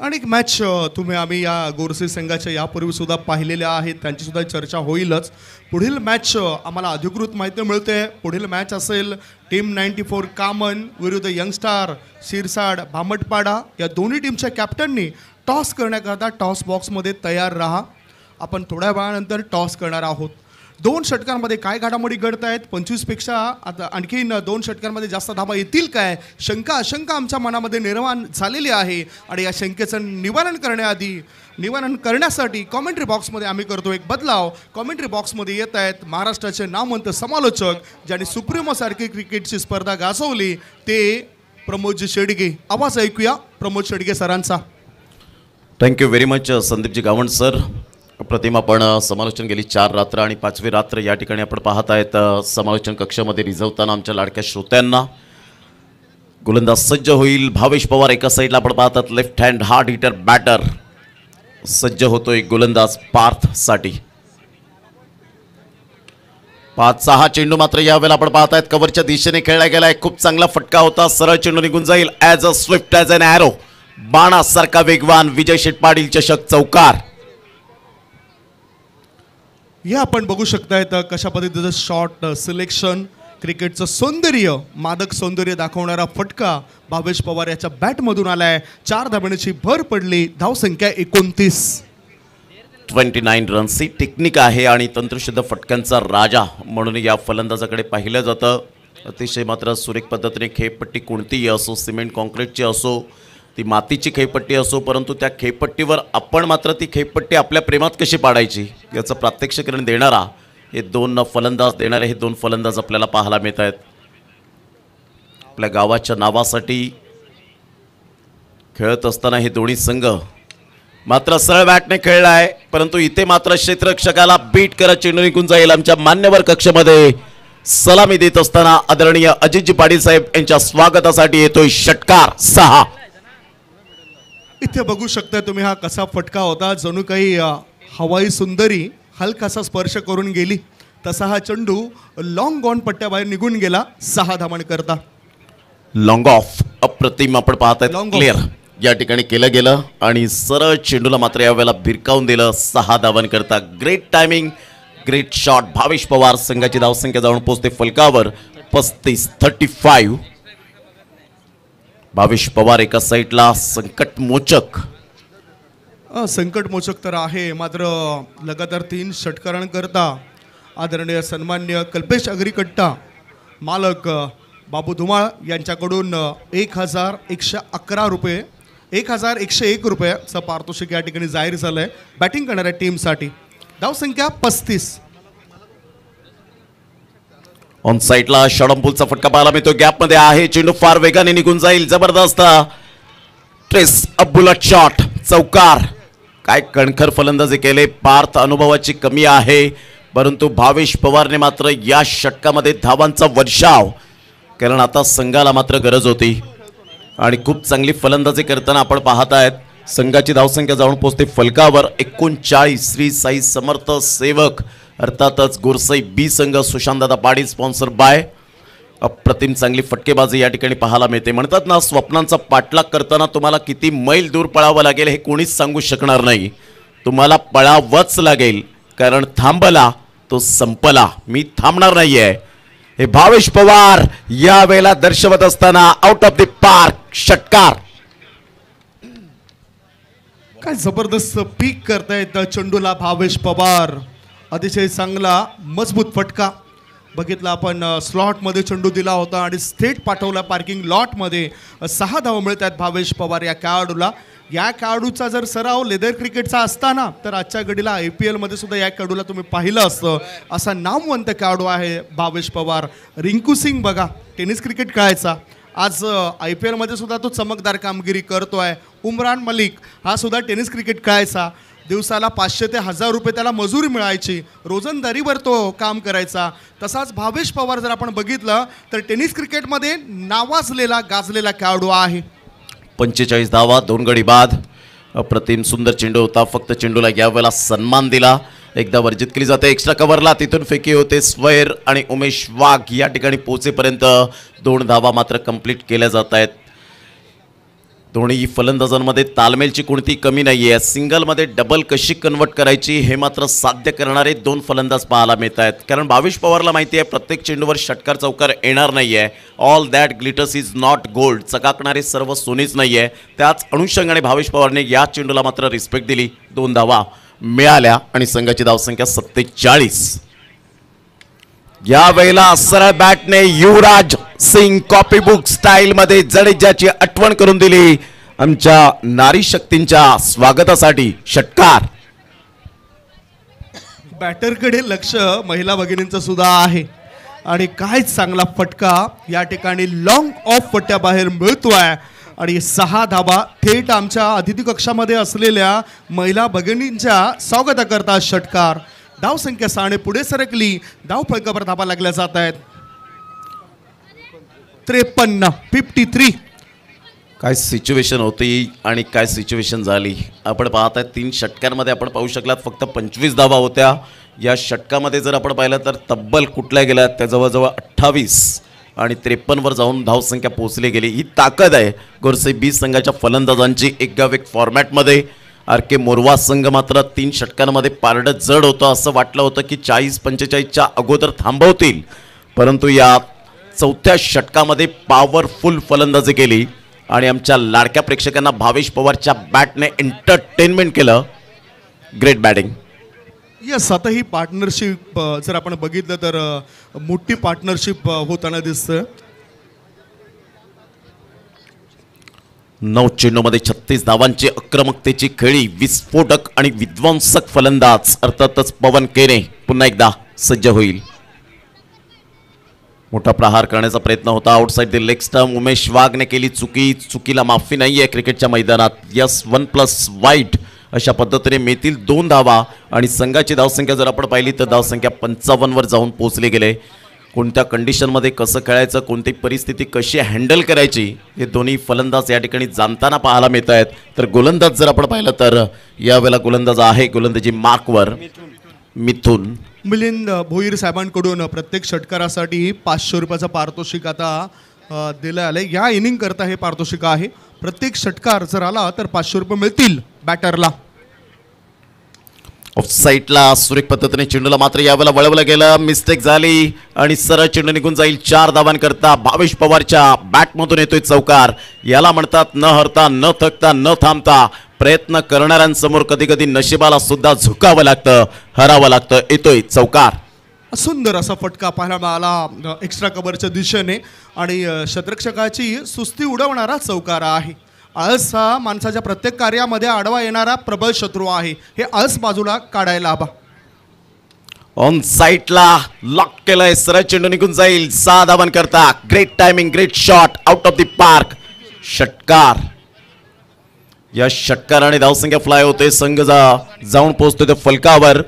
आणि एक मॅच तुम्ही आम्ही या गोरसे संघाच्या यापूर्वी सुद्धा पाहिलेल्या आहेत. त्यांची सुद्धा चर्चा होईलच. पुढील मॅच आम्हाला अधिकृत माहिती मिळते. पुढील मॅच असेल टीम नाईन्टी फोर कामन विरुद्ध यंगस्टार शिरसाड भामटपाडा. या दोन्ही टीमच्या कॅप्टननी टॉस करण्याकरता टॉस बॉक्समध्ये तयार राहा. आपण थोड्या वेळानंतर टॉस करणार आहोत. दोन षटकांमध्ये काय घडामोडी घडत आहेत पंचवीसपेक्षा आता आणखीन दोन षटकांमध्ये जास्त धाबा येतील काय? शंका आशंका आमच्या मनामध्ये निर्माण झालेली आहे. आणि या शंकेचं निवारण करण्याआधी निवारण करण्यासाठी कॉमेंट्री बॉक्समध्ये आम्ही करतो एक बदलाव. कॉमेंट्री बॉक्समध्ये येत आहेत महाराष्ट्राचे नामवंत समालोचक ज्यांनी सुप्रीमोसारखी क्रिकेटची स्पर्धा गाजवली. ते प्रमोदजी शेडगे. आवाज ऐकूया प्रमोद शेडगे सरांचा. Thank you very much Sandeepji Gawand sir. प्रतिमा आपण समालोचन गेली चार रात्र आणि पाचवी रात्र. या ठिकाणी आपण पाहत आहेत समालोचन कक्षामध्ये रिझवताना आमच्या लाडक्या श्रोत्यांना. गोलंदाज सज्ज होईल भावेश पवार एका साईडला आपण पाहतात left hand hard hitter batter सज्ज होतोय गोलंदाज पार्थसाठी पाच सहा चेंडू मात्र यावेळेला आपण पाहतायत कव्हरच्या दिशेने खेळला गेलाय. खूप चांगला फटका होता सरळ चेंडू निघून जाईल. As a swift as an arrow बाणासारखा वेगवान विजय शेठ चषक चौकार. या आपण बघू शकतायत कशा पद्धतीचं शॉट सिलेक्शन क्रिकेटचं सौंदर्य मादक सौंदर्य दाखवणारा फटका भावेश पवार याच्या बॅटमधून आलाय. चार धावण्याची भर पडली. धावसंख्या एकोणतीस. ट्वेंटी नाईन रन्सची टेक्निक आहे आणि तंत्रशुद्ध फटक्यांचा राजा म्हणून या फलंदाजाकडे पाहिलं जातं. अतिशय मात्र सुरेख पद्धतीने खेळपट्टी कोणतीही असो सिमेंट कॉन्क्रीटची असो ती मातीची खेळपट्टी असो परंतु त्या खेळपट्टीवर आपण मात्र ती खेळपट्टी आपल्या प्रेमात कशी पाडायची? याचं प्रात्यक्षिकरण देणारा हे दोन फलंदाज देणारे हे दोन फलंदाज आपल्याला पाहायला मिळत आहेत आपल्या गावाच्या नावासाठी खेळत असताना हे दोन्ही संघ मात्र सरळ बॅटने खेळला आहे परंतु इथे मात्र क्षेत्ररक्षकाला बीट करत चेंडू निघून जाईल आमच्या मान्यवर कक्षमध्ये. सलामी देत असताना आदरणीय अजितजी पाटील साहेब यांच्या स्वागतासाठी येतोय षटकार सहा. इथे बघू शकता तुम्ही हा कसा फटका होता. जणू काही हवाई सुंदरी हलकासा स्पर्श करून गेली. तसा हा चेंडू लॉंग गॉन पट्ट्याबाहेर निघून गेला. सहा धावण करता. लॉंग ऑफ अप्रतिम आपण Long off. क्लिअर या ठिकाणी केलं गेलं आणि सरळ चेंडूला मात्र यावेळेला भिरकावून दिलं. सहा धावन करता. Great timing great shot Bhavesh Pawar संघाची धावसंख्या जाऊन पोहोचते फलकावर. पस्तीस थर्टी फाईव्ह भावेश पवार एका साईडला संकट मोचक अ, संकटमोचक तर आहे. मात्र लगातार तीन षटकारांकरता आदरणीय सन्मान्य कल्पेश अग्रिकट्टा मालक बाबू धुमाळ यांच्याकडून एक हजार एकशे अकरा रुपये एक हजार एकशे एक रुपयाचं पारितोषिक या ठिकाणी जाहीर झालं आहे बॅटिंग करणाऱ्या टीमसाठी. धावसंख्या पस्तीस. ऑन साईडला शॉडंपूलचा फटका पाहायला मिळतो. गॅपमध्ये आहे. चेंडू फार वेगाने निघून जाईल. जबरदस्त. ट्रेस अ बुलट शॉट चौकार. काय कणखर फलंदाजी केले? पार्थ अनुभवाची कमी आहे. परंतु भावेश पवारने मात्र या षटकामध्ये धावांचा वर्षाव कारण आता संघाला मात्र गरज होती. आणि खूप चांगली फलंदाजी करताना आपण पाहत आहेत. संघाची धावसंख्या जाऊन पोहोचते फलकावर एकोणचाळीस. श्री साई समर्थ सेवक. अर्थातच गोरसाई बी संघ. सुशांतदादा पाडी स्पॉन्सर बाय अप्रतिम चांगली फटकेबाजी या ठिकाणी पाहायला मिळते. म्हणतात ना स्वप्नांचा पाठलाग करताना तुम्हाला किती मैल दूर पळावं लागेल हे कोणीच सांगू शकणार नाही. तुम्हाला पळावंच लागेल कारण थांबला तो संपला. मी थांबणार नाही आहे हे भावेश पवार या वेळेला दर्शवत असताना आउट ऑफ द पार्क षटकार. काय जबरदस्त पीक करतायत चेंडूला भावेश पवार. अतिशय चांगला मजबूत फटका. बघितलं आपण स्लॉटमध्ये चेंडू दिला होता आणि थेट पाठवला पार्किंग लॉटमध्ये सहा धावा मिळत आहेत भावेश पवार या खेळाडूला. या खेळाडूचा जर सराव लेदर क्रिकेटचा असताना तर आजच्या घडीला आय पी एलमध्ये सुद्धा या खेळाडूला तुम्ही पाहिलं असतं. असा नामवंत खेळाडू आहे भावेश पवार. रिंकू सिंग बघा टेनिस क्रिकेट खेळायचा. आज आय पी एलमध्ये सुद्धा तो चमकदार कामगिरी करतो आहे उमरान मलिक हा सुद्धा टेनिस क्रिकेट खेळायचा. दिवसाला पाचशे ते हजार रुपये त्याला मजुरी मिळायची. रोजंदारीवर तो काम करायचा. तसाच भावेश पवार जर आपण बघितलं तर टेनिस क्रिकेटमध्ये नावाजलेला गाजलेला खेळाडू आहे. पंचेचाळीस धावा दोन गडी बाद. अप्रतिम सुंदर चेंडू होता फक्त चेंडूला यावेळेला सन्मान दिला. एकदा वर्जित केली जाते एक्स्ट्रा कव्हरला तिथून फेकी होते स्वैर आणि उमेश वाघ. या ठिकाणी पोचेपर्यंत दोन धावा मात्र कंप्लीट केल्या जात आहेत. दोन्ही फलंदाजांमध्ये तालमेलची कोणती कमी नाही आहे सिंगलमध्ये डबल कशी कन्वर्ट करायची हे मात्र साध्य करणारे दोन फलंदाज पाहायला मिळत आहेत कारण भावेश पवारला माहिती आहे प्रत्येक चेंडूवर षटकार चौकार येणार नाही आहे all that glitters is not gold चकाकणारे सर्व सोनेच नाही आहे त्याच अनुषंगाने भावेश पवारने या चेंडूला मात्र रिस्पेक्ट दिली. दोन धावा मिळाल्या आणि संघाची धावसंख्या सत्तेचाळीस. या वेळेला सरळ बॅटने Yuvraj Singh copy book style मध्ये जडेजाची आठवण करून दिली. आमच्या नारी शक्तींच्या स्वागतासाठी षटकार. बॅटरकडे लक्ष महिला भगिनींचं सुद्धा आहे. आणि काय चांगला फटका या ठिकाणी लॉंग ऑफ फट्ट्याबाहेर मिळतोय. आणि सहा धाबा थेट आमच्या अतिथी कक्षामध्ये असलेल्या महिला भगिनींच्या स्वागताकरता षटकार. धावसंख्या सहाने पुढे सरकली. धाव फळकावर धाबा लागल्या जात आहेत. त्रेपन्न फिफ्टी थ्री काय सिच्युएशन होती आणि काय सिच्युएशन झाली? आपण पाहत आहे तीन षटकांमध्ये आपण पाहू शकलात फक्त पंचवीस धावा होत्या. या षटकामध्ये जर आपण पाहिलं तर तब्बल कुठल्या गेल्या? त्या जवळजवळ अठ्ठावीस आणि त्रेपन्नवर जाऊन धावसंख्या पोहोचली गेली. ही ताकद आहे. गोरसे बी संघाच्या फलंदाजांची एक गाव एक फॉर्मॅटमध्ये आर के मोरवा संघ मात्र तीन षटकांमध्ये पारडं जड होतं असं वाटलं होतं की चाळीस पंचेचाळीसच्या अगोदर थांबवतील. परंतु या चौथ्या षटकामध्ये पॉवरफुल फलंदाजी केली. आणि आमच्या लाडक्या प्रेक्षकांना भावेश पवारच्या बॅटने एंटरटेनमेंट केलं. ग्रेट बॅटिंग यस आता ही पार्टनरशिप जर आपण बघितलं तर मोठी पार्टनरशिप होताना दिसतं नऊ चेंडूमध्ये छत्तीस धावांची आक्रमकतेची खेळी विस्फोटक आणि विध्वंसक फलंदाज. अर्थातच पवन केने पुन्हा एकदा सज्ज होईल. मोठा प्रहार करण्याचा प्रयत्न होता. Outside the leg stump Umesh वाघने केली चुकी. चुकीला माफी नाही आहे क्रिकेटच्या मैदानात. यस वन प्लस वाईट अशा पद्धतीने मिळतील दोन धावा. आणि संघाची धावसंख्या जर आपण पाहिली तर धावसंख्या पंचावन्नवर जाऊन पोचले गेले. कोणत्या कंडिशनमध्ये कसं खेळायचं कोणती परिस्थिती कशी हँडल करायची हे दोन्ही फलंदाज या ठिकाणी जाणताना पाहायला मिळत आहेत तर गोलंदाज जर आपण पाहिलं तर यावेळेला गोलंदाज आहे. गोलंदाजी मार्कवर. मिथून. मिलिंद भोईर साहेबांकडून प्रत्येक षटकारासाठी पाचशे रुपयाचं पारितोषिक आता दिलं आलंय. या इनिंग करता हे पारितोषिक आहे. प्रत्येक षटकार जर आला तर पाचशे रुपये मिळतील बॅटरला. ऑफ साईडला सुरेख पद्धतीने चेंडूला मात्र यावेळेला वळवलं गेलं. मिस्टेक झाली आणि सरळ चेंडू निघून जाईल चार धावांकरता. भावेश पवारच्या बॅटमधून येतोय चौकार. याला म्हणतात न हरता न थकता न थांबता. प्रयत्न करणाऱ्यांसमोर कधी कधी नशिबाला सुद्धा झुकावं लागतं हरावं लागतं. येतोय चौकार. सुंदर असा फटका पाहायला मिळाला एक्स्ट्रा कव्हरच्या दिशेने. आणि शतरक्षकाची सुस्ती उडवणारा चौकारा आहे. आळस हा माणसाच्या प्रत्येक कार्यामध्ये आडवा येणारा प्रबळ शत्रू आहे. हे आळस बाजूला काढायला हवा. ऑन साईटला लॉक केलंय सरळ चेंडू निघून जाईल. सहा धावन करता. Great timing great shot out of the park षटकार. या षटकाराने धावसंख्या फ्लाय होते. संघ जा जाऊन पोहोचतोय त्या फलकावर.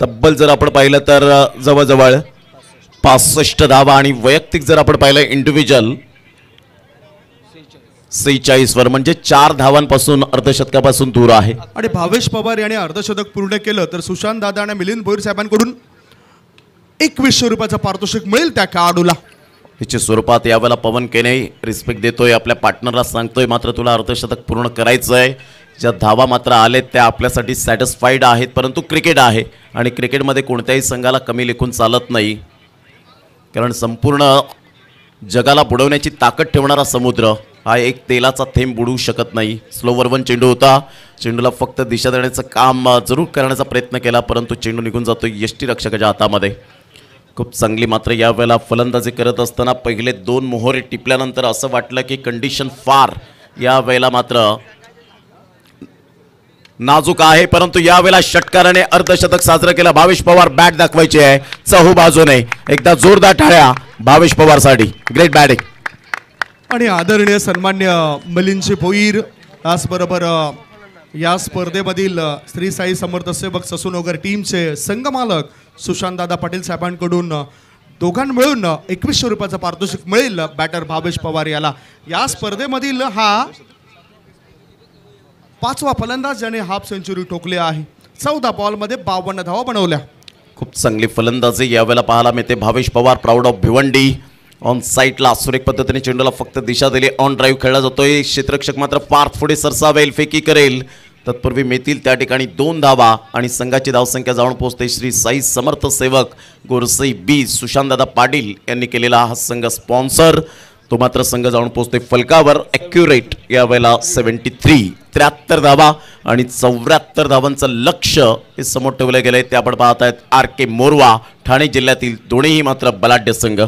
तब्बल जर आपण पाहिलं तर जवळजवळ पासष्ट धावा आणि वैयक्तिक जर आपण पाहिलं इंडिव्हिज्युअल सेहेचाळीसवर म्हणजे चार धावांपासून अर्धशतकापासून दूर आहे. आणि भावेश पवार यांनी अर्धशतक पूर्ण केलं तर सुशांत दादा आणि मिलिंद भोईर साहेबांकडून एकवीसशे रुपयाचं पारितोषिक मिळेल त्या खेळाडूला. तिच्या स्वरूपात यावेळेला पवन केने रिस्पेक्ट देतोय आपल्या पार्टनरला सांगतोय मात्र तुला अर्धशतक पूर्ण करायचं आहे ज्या धावा मात्र आलेत त्या आपल्यासाठी सॅटिस्फाईड आहेत परंतु क्रिकेट आहे. आणि क्रिकेटमध्ये कोणत्याही संघाला कमी लेखून चालत नाही. कारण संपूर्ण जगाला बुडवण्याची ताकद ठेवणारा समुद्र हा एक तेलाचा थेंब बुडवू शकत नाही. स्लोवर वन चेंडू होता. चेंडूला फक्त दिशा देण्याचं काम जरूर करण्याचा प्रयत्न केला परंतु चेंडू निघून जातो यष्टी रक्षकाच्या हातामध्ये. खूप चांगली मात्र यावेळेला फलंदाजी करत असताना पहिले दोन मोहरे टिपल्यानंतर असं वाटलं की कंडिशन फार या वेळेला मात्र नाजूक आहे. परंतु यावेळेला षटकाराने अर्धशतक साजरं केलं. भावेश पवार बॅट दाखवायची आहे. चहू बाजूने. एकदा जोरदार टाळ्या भावेश पवारसाठी. ग्रेट बॅटिंग आणि आदरणीय सन्मान्य मिलिंदजी भोईर त्याचबरोबर या स्पर्धेमधील स्त्री श्री साई समर्थ सेवक वगैरे टीमचे संघमालक सुशांतदादा पाटील साहेबांकडून दोघां मिळून एकवीसशे रुपयाचं पारितोषिक मिळेल बॅटर भावेश पवार याला. या स्पर्धेमधील हा पाचवा फलंदाज ज्याने हाफ सेंचुरी ठोकली आहे. चौदा बॉलमध्ये बावन्न धावा बनवल्या. खूप चांगली फलंदाजी यावेळेला पाहायला मिळते. Bhavesh Pawar proud of Bhiwandi. On साईटला सुरेख पद्धतीने चेंडूला फक्त दिशा दिली. ऑन ड्राईव्ह खेळला जातोय. क्षेत्रक्षक मात्र पार्थ पुढे सरसावेल फेकी करेल. तत्पूर्वी मिळतील त्या ठिकाणी दोन धावा आणि संघाची धावसंख्या जाऊन पोहोचते श्री साई समर्थ सेवक गोरसई बी सुशांतदादा पाटील यांनी केलेला हा संघ स्पॉन्सर. तो मात्र संघ जाऊन पोहोचते फलकावर ॲक्युरेट यावेळेला सेव्हन्टी थ्री त्र्याहत्तर धावा आणि चौऱ्याहत्तर धावांचं लक्ष हे समोर ठेवलं गेलं. आहे ते आपण पाहत आहेत आर के मोरवा ठाणे जिल्ह्यातील दोन्हीही मात्र बलाढ्य संघ.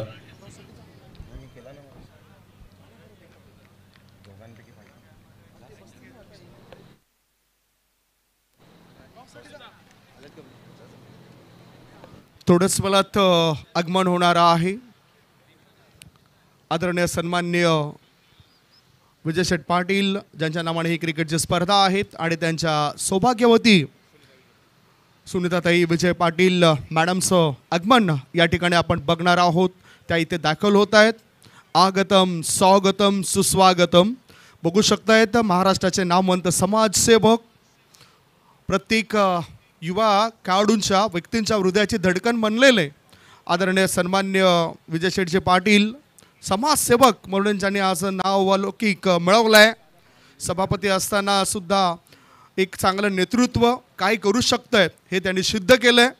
थोडंच वेळात आगमन होणार आहे. आदरणीय सन्मान्य विजय शेठ पाटील ज्यांच्या नावाने ही क्रिकेटची स्पर्धा आहेत आणि त्यांच्या सौभाग्यवती सुनीताताई विजय पाटील मॅडमचं आगमन या ठिकाणी आपण बघणार आहोत. त्या इथे दाखल होत आहेत. आगतम स्वागतम सुस्वागतम. बघू शकतायत महाराष्ट्राचे नामवंत समाजसेवक प्रत्येक युवा खेळाडूंच्या व्यक्तींच्या हृदयाची धडकन बनलेले. आदरणीय सन्मान्य विजय शेठजी पाटील समाजसेवक म्हणून ज्यांनी आज नाव अलौकिक मिळवलं आहे सभापती असताना सुद्धा एक चांगलं नेतृत्व काय करू शकतंय हे त्यांनी सिद्ध केलं आहे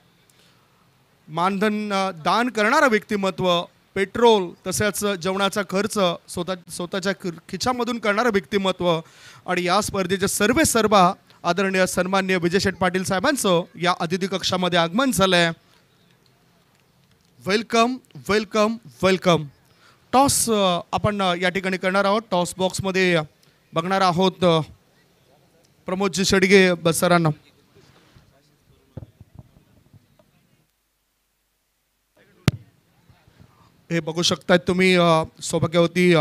मानधन दान करणारं व्यक्तिमत्व पेट्रोल तसेच जेवणाचा खर्च स्वतः स्वतःच्या खि- खिच्यामधून करणारं व्यक्तिमत्व आणि या स्पर्धेचे सर्वे सर्वा आदरणीय सन्मान्य विजय शेठ पाटील साहेबांचं या अतिथी कक्षामध्ये आगमन झालं आहे वेलकम वेलकम वेलकम टॉस आपण या ठिकाणी करणार आहोत. टॉस बॉक्समध्ये बघणार आहोत प्रमोदजी शेडगे सरांना. हे बघू शकतायत तुम्ही सौभाग्यवती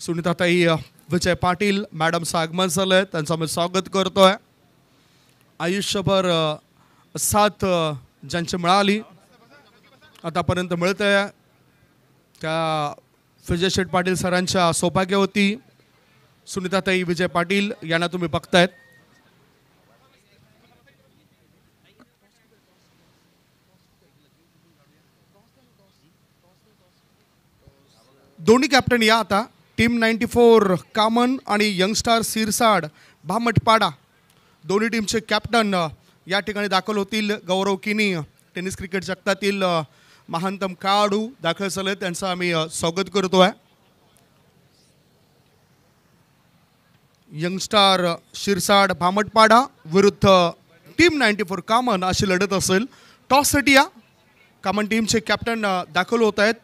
सुनीताताई विजय पाटील मॅडमचं आगमन झालं आहे त्यांचं मी स्वागत करतो आहे आयुष्यभर साथ ज्यांची मिळाली आतापर्यंत मिळत आहे त्या विजय शेठ पाटील सरांच्या सौभाग्यवती सुनीताताई विजय पाटील यांना तुम्ही बघतायत. दोन्ही कॅप्टन या आता. टीम नाईन्टी फोर कामन आणि यंगस्टार सिरसाड भामटपाडा दोन्ही टीमचे कॅप्टन या ठिकाणी दाखल होतील गौरव किनी टेनिस क्रिकेट जगतातील महानतम खेळाडू दाखल झाले त्यांचं आम्ही स्वागत करतो आहे. यंगस्टार शिरसाड भामटपाडा विरुद्ध टीम नाईन्टी फोर कामन अशी लढत असेल. टॉससाठी या कामन टीमचे कॅप्टन दाखल होत आहेत.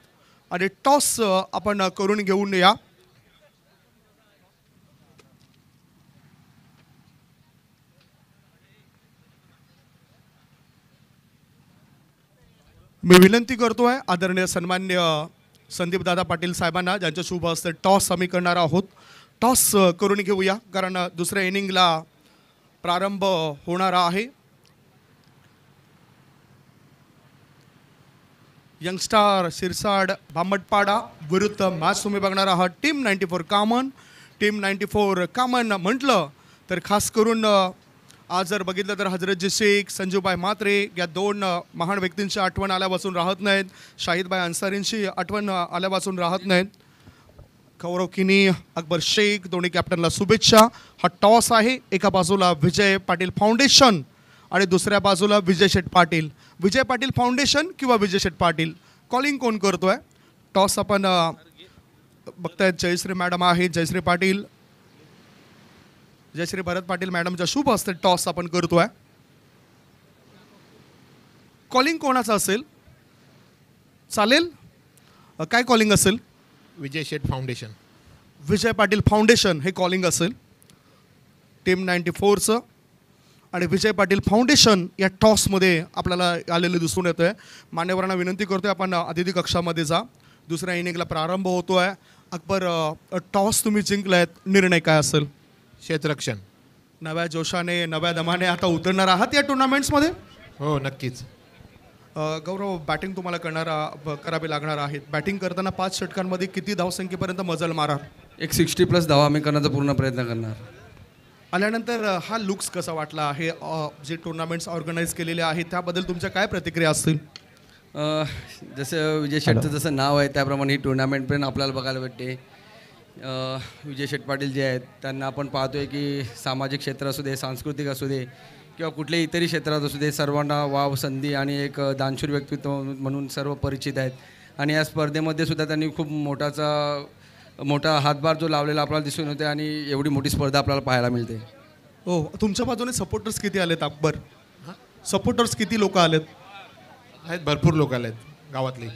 आणि टॉस आपण करून घेऊन या. मी विनंती करतो आहे आदरणीय सन्मान्य संदीपदादा पाटील साहेबांना ज्यांच्या शुभ हस्ते टॉस आम्ही करणार आहोत. टॉस करून घेऊया कारण दुसऱ्या इनिंगला प्रारंभ होणार आहे. यंगस्टार शिरसाड भामटपाडा विरुद्ध मॅच तुम्ही बघणार आहात team ninety four come on. Team ninety four come on म्हटलं तर खास करून आज जर बघितलं तर हजरतजी शेख संजूबाई म्हात्रे या दोन महान व्यक्तींची आठवण आल्यापासून राहत नाहीत. शाहिदबाई अन्सारींची आठवण आल्यापासून राहत नाहीत. गौरव किनी अकबर शेख दोन्ही कॅप्टनला शुभेच्छा. हा टॉस आहे. एका बाजूला विजय पाटील फाउंडेशन आणि दुसऱ्या बाजूला विजय शेठ पाटील. विजय पाटील फाउंडेशन किंवा विजय शेठ पाटील? कॉलिंग कोण करतोय? टॉस आपण बघतायत जयश्री मॅडम आहेत जयश्री पाटील. जयश्री भरत पाटील मॅडमच्या शुभ हस्ते टॉस आपण करतोय. कॉलिंग कोणाचं असेल? चालेल? काय कॉलिंग असेल? विजय शेठ फाउंडेशन. विजय पाटील फाउंडेशन हे कॉलिंग असेल. टीम नाईन्टी फोरचं आणि विजय पाटील फाउंडेशन या टॉसमध्ये आपल्याला आलेलं दिसून येतं आहे मान्यवरांना विनंती करतोय आपण अ, अतिथी कक्षामध्ये जा. दुसऱ्या इनिंगला प्रारंभ होतो आहे अकबर टॉस तुम्ही जिंकलायत. निर्णय काय असेल? क्षेत्ररक्षण नव्या जोशाने नव्या दमाने आता उतरणार आहात या टुर्नामेंट्समध्ये? हो नक्कीच. गौरव बॅटिंग तुम्हाला करणारा ब- करावी लागणार आहेत. बॅटिंग करताना पाच षटकांमध्ये किती धावसंख्येपर्यंत मजल मारा एक सिक्स्टी प्लस धावा आम्ही करण्याचा पूर्ण प्रयत्न करणार. आल्यानंतर हा लुक्स कसा वाटला आहे? जे टुर्नामेंट्स ऑर्गनाईज केलेले आहेत त्याबद्दल तुमच्या काय प्रतिक्रिया असतील? जसं विजय शेटचं जसं नाव आहे त्याप्रमाणे ही टुर्नामेंट पण आपल्याला बघायला भेटते. विजय शेट पाटील जे आहेत त्यांना आपण पाहतोय की सामाजिक क्षेत्र असू दे सांस्कृतिक असू दे किंवा कुठल्याही इतरही क्षेत्रात असू दे सर्वांना वाव संधी आणि एक दानशूर व्यक्तित्व म्हणून सर्व परिचित आहेत. आणि या स्पर्धेमध्ये सुद्धा त्यांनी खूप मोठाचा मोठा हातभार जो लावलेला आपल्याला दिसून येते आणि एवढी मोठी स्पर्धा आपल्याला पाहायला मिळते. हो तुमच्या बाजूने सपोर्टर्स किती आलेत? अकबर. सपोर्टर्स किती लोक आलेत? आहेत भरपूर लोक आलेत गावातले.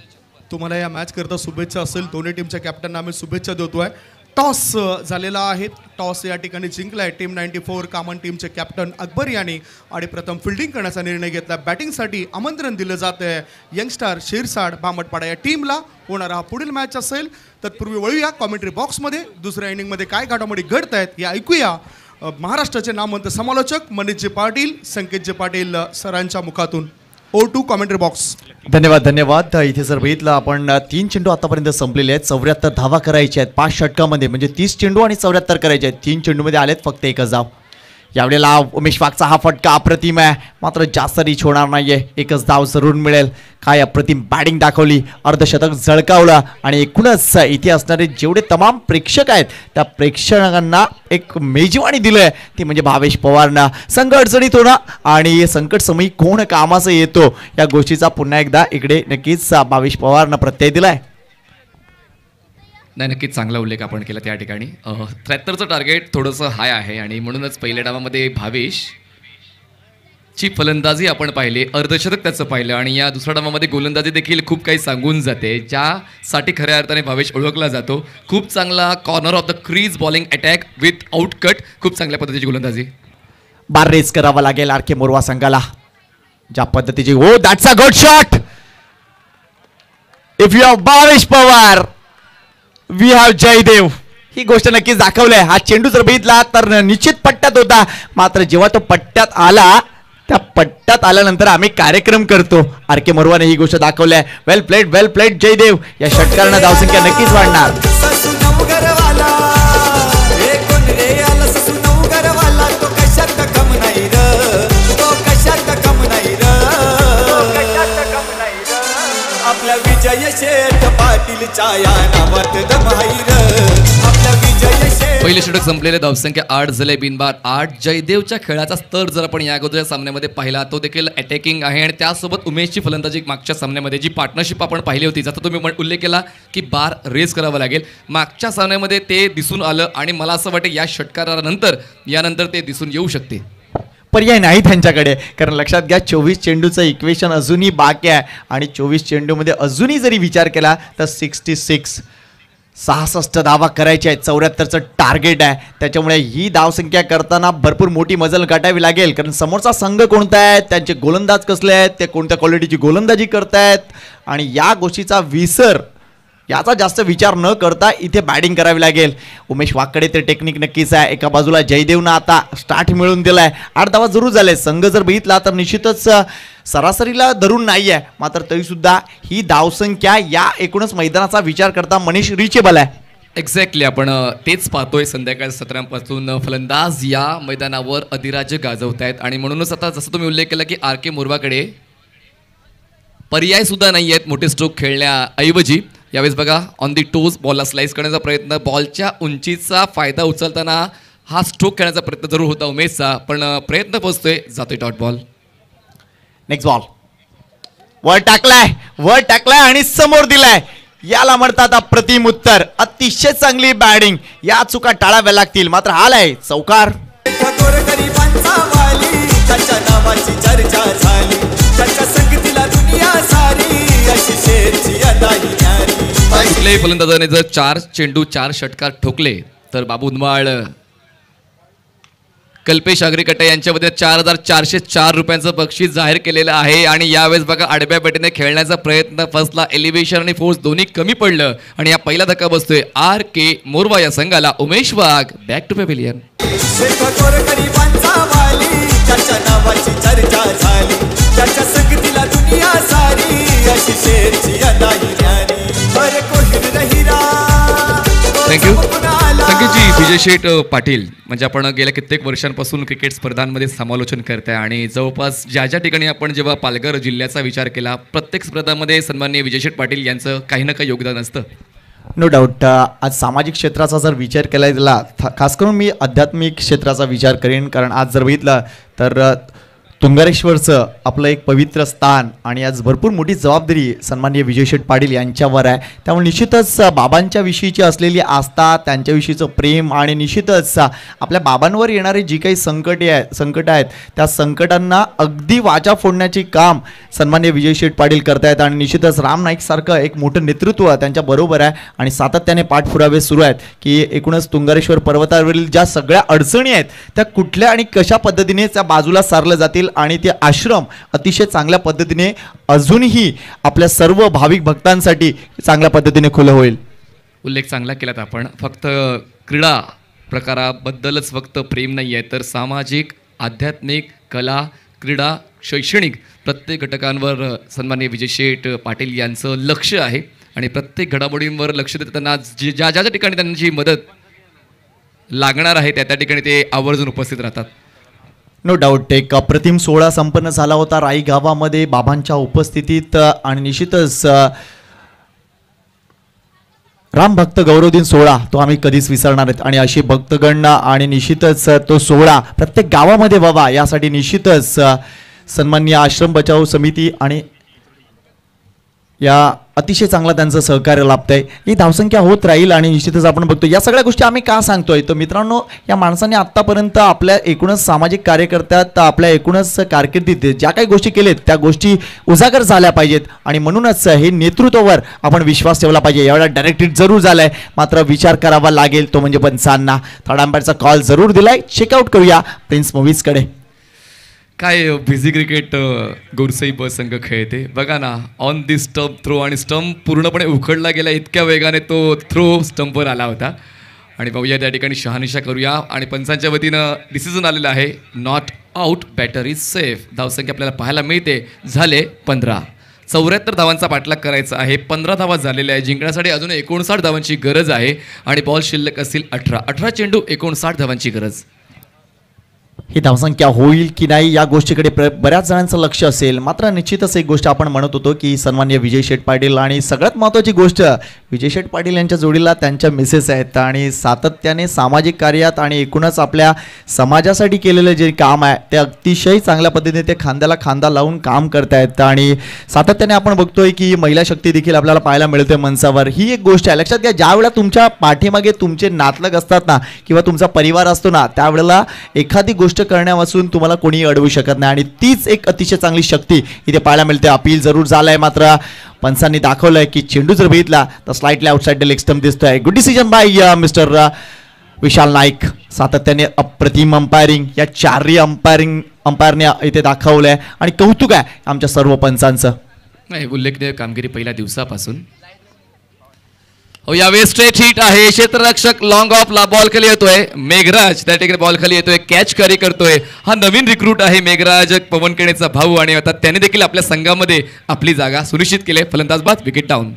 तुम्हाला या मॅच करता शुभेच्छा असेल. दोन्ही टीमच्या कॅप्टनना आम्ही शुभेच्छा देतोय. टॉस झालेला आहे. टॉस या ठिकाणी जिंकला आहे टीम नाईन्टी फोर. कामन टीमचे कॅप्टन अकबर यांनी. आणि प्रथम फिल्डिंग करण्याचा निर्णय घेतला. बॅटिंगसाठी आमंत्रण दिलं जात आहे यंगस्टार शिरसाड बामटपाडा या टीमला होणारा हा पुढील मॅच असेल. तत्पूर्वी वळूया कॉमेंट्री बॉक्समध्ये दुसऱ्या इनिंगमध्ये काय घडामोडी घडत आहेत हे ऐकूया. महाराष्ट्राचे नामवंत समालोचक मनीषजी पाटील संकेतजी पाटील सरांच्या मुखातून. ओ टू कॉमेंट्री बॉक्स धन्यवाद धन्यवाद. इथे जर बघितलं आपण. तीन चेंडू आतापर्यंत संपलेले आहेत. चौऱ्याहत्तर धावा करायचे आहेत. पाच षटकामध्ये म्हणजे तीस चेंडू आणि चौऱ्याहत्तर करायचे आहेत. तीन चेंडूमध्ये आलेत फक्त एकच धाव. यावेळेला उमेश वाघचा हा फटका अप्रतिम आहे. मात्र जास्त रीच होणार नाहीये. एकच धाव जरूर मिळेल. काय अप्रतिम बॅटिंग दाखवली. अर्धशतक झळकावलं आणि एकूणच इथे असणारे जेवढे तमाम प्रेक्षक आहेत त्या प्रेक्षकांना एक मेजवानी दिलंय. ती म्हणजे भावेश पवारनं. संघ अडचणीत होणं आणि संकट समयी कोण कामाचं येतो या गोष्टीचा पुन्हा एकदा इकडे नक्कीच भावेश पवारनं प्रत्यय दिला आहे नाही नक्कीच चांगला उल्लेख आपण केला त्या ठिकाणी. त्र्याहत्तरचं टार्गेट थोडंसं हाय आहे आणि म्हणूनच पहिल्या डावामध्ये भावेश. ची फलंदाजी आपण पाहिली अर्धशतक त्याचं पाहिलं आणि या दुसऱ्या डावामध्ये गोलंदाजी देखील खूप काही सांगून जाते ज्यासाठी खऱ्या अर्थाने भावेश ओळखला जातो. खूप चांगला corner of the crease bowling attack with outcut खूप चांगल्या पद्धतीची गोलंदाजी. बार रेस करावा लागेल आर के मोरवा संघाला. ज्या पद्धतीची ओ that's a good shot if you have Bhavesh Pawar! We have Jaidev ही गोष्ट नक्कीच दाखवली आहे हा चेंडू जर बघितला तर निश्चित पट्ट्यात होता. मात्र जेव्हा तो पट्ट्यात आला त्या पट्ट्यात आल्यानंतर आम्ही कार्यक्रम करतो. आर के मोरवाने ही गोष्ट दाखवली आहे well played well played Jaidev या षटकारानं धावसंख्या नक्कीच वाढणार. ससू पाटील नावात विजय पहिले षटक संपलेले धावसंख्या आठ झाले बिनबाद आठ. जयदेवच्या खेळाचा स्तर जर आपण या अगोदरच्या सामन्यामध्ये पाहिला. तो देखील अटॅकिंग आहे आणि त्यासोबत उमेशची फलंदाजी मागच्या सामन्यामध्ये जी पार्टनरशिप आपण पाहिली होती. ज्याचा तुम्ही उल्लेख केला की बार रेस करावा लागेल. मागच्या सामन्यामध्ये ते दिसून आलं आणि मला असं वाटतं या षटकारानंतर यानंतर ते दिसून येऊ शकते. पर्याय नाही त्यांच्याकडे. कारण लक्षात घ्या चोवीस चेंडूचं इक्वेशन अजूनही बाकी आहे. आणि चोवीस चेंडूमध्ये अजूनही जरी विचार केला तर सिक्स्टी सिक्स सहासष्ट धावा करायचे आहेत. चौऱ्याहत्तरचं टार्गेट आहे. त्याच्यामुळे ही धावसंख्या करताना भरपूर मोठी मजल गाठावी लागेल. कारण समोरचा संघ कोणता आहे? त्यांचे गोलंदाज कसले आहेत? ते कोणत्या क्वालिटीची गोलंदाजी करतायत? आणि या गोष्टीचा विसर याचा जास्त विचार न करता इथे बॅटिंग करावी लागेल. उमेश वाकडे ते टेक्निक नक्कीच आहे. एका बाजूला जयदेवनं आता स्टार्ट मिळवून दिलाय. आठ धावा जरूर झाले संघ जर बघितला तर निश्चितच सरासरीला धरून नाही आहे मात्र तरीसुद्धा ही धावसंख्या या एकूणच मैदानाचा विचार करता मनीष रिचेबल आहे. एक्झॅक्टली आपण तेच पाहतोय संध्याकाळ सत्रांपासून. फलंदाज या मैदानावर अधिराज्य गाजवत आहेत आणि म्हणूनच आता जसं तुम्ही उल्लेख केला की आर के मुरवाकडे पर्याय सुद्धा नाही आहेत मोठे स्ट्रोक खेळण्याऐवजी. यावेळेस बघा ऑन दी टोज बॉलला स्लाइस करण्याचा प्रयत्न. बॉलच्या उंचीचा फायदा उचलताना हा स्ट्रोक खेळण्याचा प्रयत्न जरूर होता उमेशचा पण प्रयत्न पोचतोय जातोय डॉट बॉल नेक्स्ट बॉल वर टाकलाय वर टाकलाय आणि समोर दिलाय. याला म्हणतात अप्रतिम उत्तर. अतिशय चांगली बॅटिंग या चुका टाळाव्या लागतील. मात्र चौकार. त्याच्या नावाची चर्चा झाली. दुनिया सारी. अशी कुठल्याही फलंदाजाने जर चार चेंडू चार षटकार ठोकले तर बाबू उन्माळ कल्पेश आगरीकटे यांच्यामध्ये चार हजार चारशे चार रुपयांचं बक्षीस जाहीर केलेलं आहे. आणि यावेळेस बघा आडव्या पेटीने खेळण्याचा प्रयत्न फसला. एलिव्हेशन आणि फोर्स दोन्ही कमी पडलं. आणि या पहिला धक्का बसतोय आर के मोरवा या संघाला. Umesh Wagh back to pavilion चर्चा झाली. त्याच्या संगतीला दुनिया सारी. अशी शेरची रहिरा. थँक्यू संकेतजी विजय शेठ पाटील. म्हणजे आपण गेल्या कित्येक वर्षांपासून क्रिकेट स्पर्धांमध्ये समालोचन करताय आणि जवळपास ज्या ज्या ठिकाणी आपण जेव्हा पालघर जिल्ह्याचा विचार केला प्रत्येक स्पर्धामध्ये सन्माननीय विजय शेठ पाटील यांचं काही ना काही योगदान असतं. नो डाऊट आज सामाजिक क्षेत्राचा जर विचार केला गेला थ- खास करून मी आध्यात्मिक क्षेत्राचा विचार करेन कारण आज जर बघितलं तर तुंगारेश्वरचं आपलं एक पवित्र स्थान आणि आज भरपूर मोठी जबाबदारी सन्माननीय विजय शेठ पाटील यांच्यावर आहे. त्यामुळे निश्चितच बाबांच्या विषयीची असलेली आस्था त्यांच्याविषयीचं प्रेम आणि निश्चितच आपल्या बाबांवर येणारे जी काही संकटे आहे संकट आहेत त्या संकटांना अगदी वाचा फोडण्याचे काम सन्माननीय विजय शेठ पाटील करतायत आणि निश्चितच राम नाईकसारखं एक मोठं नेतृत्व त्यांच्या बरोबर आहे आणि सातत्याने पाठपुरावे सुरू आहेत की एकूणच तुंगारेश्वर पर्वतावरील ज्या सगळ्या अडचणी आहेत त्या कुठल्या आणि कशा पद्धतीने त्या बाजूला सारलं जातील आणि ते आश्रम अतिशय चांगल्या पद्धतीने अजूनही आपल्या सर्व भाविक भक्तांसाठी चांगल्या पद्धतीने खुलं होईल. उल्लेख चांगला केलात आपण. फक्त क्रीडा प्रकाराबद्दलच फक्त प्रेम नाही आहे तर सामाजिक आध्यात्मिक कला क्रीडा शैक्षणिक प्रत्येक घटकांवर सन्मान्य विजय शेठ पाटील यांचं लक्ष आहे. आणि प्रत्येक घडामोडींवर लक्ष देताना जे ज्या ज्या ज्या ठिकाणी त्यांची मदत लागणार आहे त्या त्या ठिकाणी ते आवर्जून उपस्थित राहतात. नो डाऊट एक अप्रतिम सोहळा संपन्न झाला होता राई गावामध्ये बाबांच्या उपस्थितीत आणि निश्चितच राम भक्त गौरव दिन सोहळा तो आम्ही कधीच विसरणार आहेत आणि अशी भक्तगण आणि निश्चितच तो सोहळा प्रत्येक गावामध्ये व्हावा यासाठी निश्चितच सन्मान्य सन्माननीय आश्रम बचाव समिती आणि या अतिशय चांगला त्यांचं सहकार्य लाभतंय. ही धावसंख्या होत राहील आणि निश्चितच आपण बघतो या सगळ्या गोष्टी आम्ही का सांगतोय? तर मित्रांनो या माणसाने आत्तापर्यंत आपल्या एकूणच सामाजिक कार्यकर्त्यात आपल्या एकूणच कारकिर्दीत ज्या काही गोष्टी केलेत त्या गोष्टी उजागर झाल्या पाहिजेत. आणि म्हणूनच हे नेतृत्वावर आपण विश्वास ठेवला पाहिजे. यावेळेला डायरेक्टेड जरूर झालाय. मात्र विचार करावा लागेल तो म्हणजे पंचांना थर्ड अंपायरचा कॉल जरूर दिलाय. चेकआउट करूया. प्रिन्स मूवीजकडे काय बिझी क्रिकेट गोरसई ब संघ खेळते? बघा ना ऑन दी स्टंप थ्रो आणि स्टंप पूर्णपणे उखडला गेला इतक्या वेगाने तो थ्रो स्टंपवर आला होता. आणि पाहूया त्या ठिकाणी शहानिशा करूया. आणि पंचांच्या वतीनं डिसिजन आलेलं आहे not out batter is safe धावसंख्या आपल्याला पाहायला मिळते. झाले पंधरा. चौऱ्याहत्तर धावांचा पाठलाग करायचा आहे. पंधरा धावा झालेल्या आहे जिंकण्यासाठी अजून एकोणसाठ धावांची गरज आहे. आणि बॉल शिल्लक असतील अठरा. अठरा चेंडू एकोणसाठ धावांची गरज. ही धावसंख्या होईल की नाही या गोष्टीकडे प्र बऱ्याच जणांचं लक्ष असेल. मात्र निश्चितच एक गोष्ट आपण म्हणत होतो की सन्मान्य विजय शेठ पाटील आणि सगळ्यात महत्त्वाची गोष्ट विजय शेठ पाटील यांच्या जोडीला त्यांच्या मिसेस आहेत आणि सातत्याने सामाजिक कार्यात आणि एकूणच आपल्या समाजासाठी केलेलं जे काम आहे ते अतिशय चांगल्या पद्धतीने ते खांद्याला खांदा लावून काम करतायत. आणि सातत्याने आपण बघतोय की महिला शक्ती देखील आपल्याला पाहायला मिळते मंचावर ही एक गोष्ट आहे. लक्षात घ्या ज्या वेळेला तुमच्या पाठीमागे तुमचे नातलग असतात ना किंवा तुमचा परिवार असतो ना त्यावेळेला एखादी गोष्ट करण्यापासून तुम्हाला कोणीही अडवू शकत नाही. आणि तीच एक अतिशय चांगली शक्ती इथे पाहायला मिळते. अपील जरूर झालाय मात्र पंचांनी दाखवलंय की चेंडू जर बघितला तर स्लाइटली आउटसाइड द लेग दिसतोय. Good decision by mister Vishal Naik. सातत्याने अप्रतिम अंपायरिंग या चारही अंपायरिंग अंपायरने इथे दाखवलंय. आणि कौतुक आहे आमच्या सर्व पंचांचं नाही उल्लेखनीय कामगिरी पहिल्या दिवसापासून. हो यावेळी स्ट्रेट हिट आहे. क्षेत्ररक्षक लॉंग ऑफ ला बॉल खाली येतोय. मेघराज त्या ठिकाणी बॉल खाली येतोय. कॅच कॅरी करतोय. हा नवीन रिक्रूट आहे मेघराज पवन केणेचा भाऊ आणि आता त्याने देखील आपल्या संघामध्ये आपली जागा सुनिश्चित केली. फलंदाज बाद विकेट डाऊन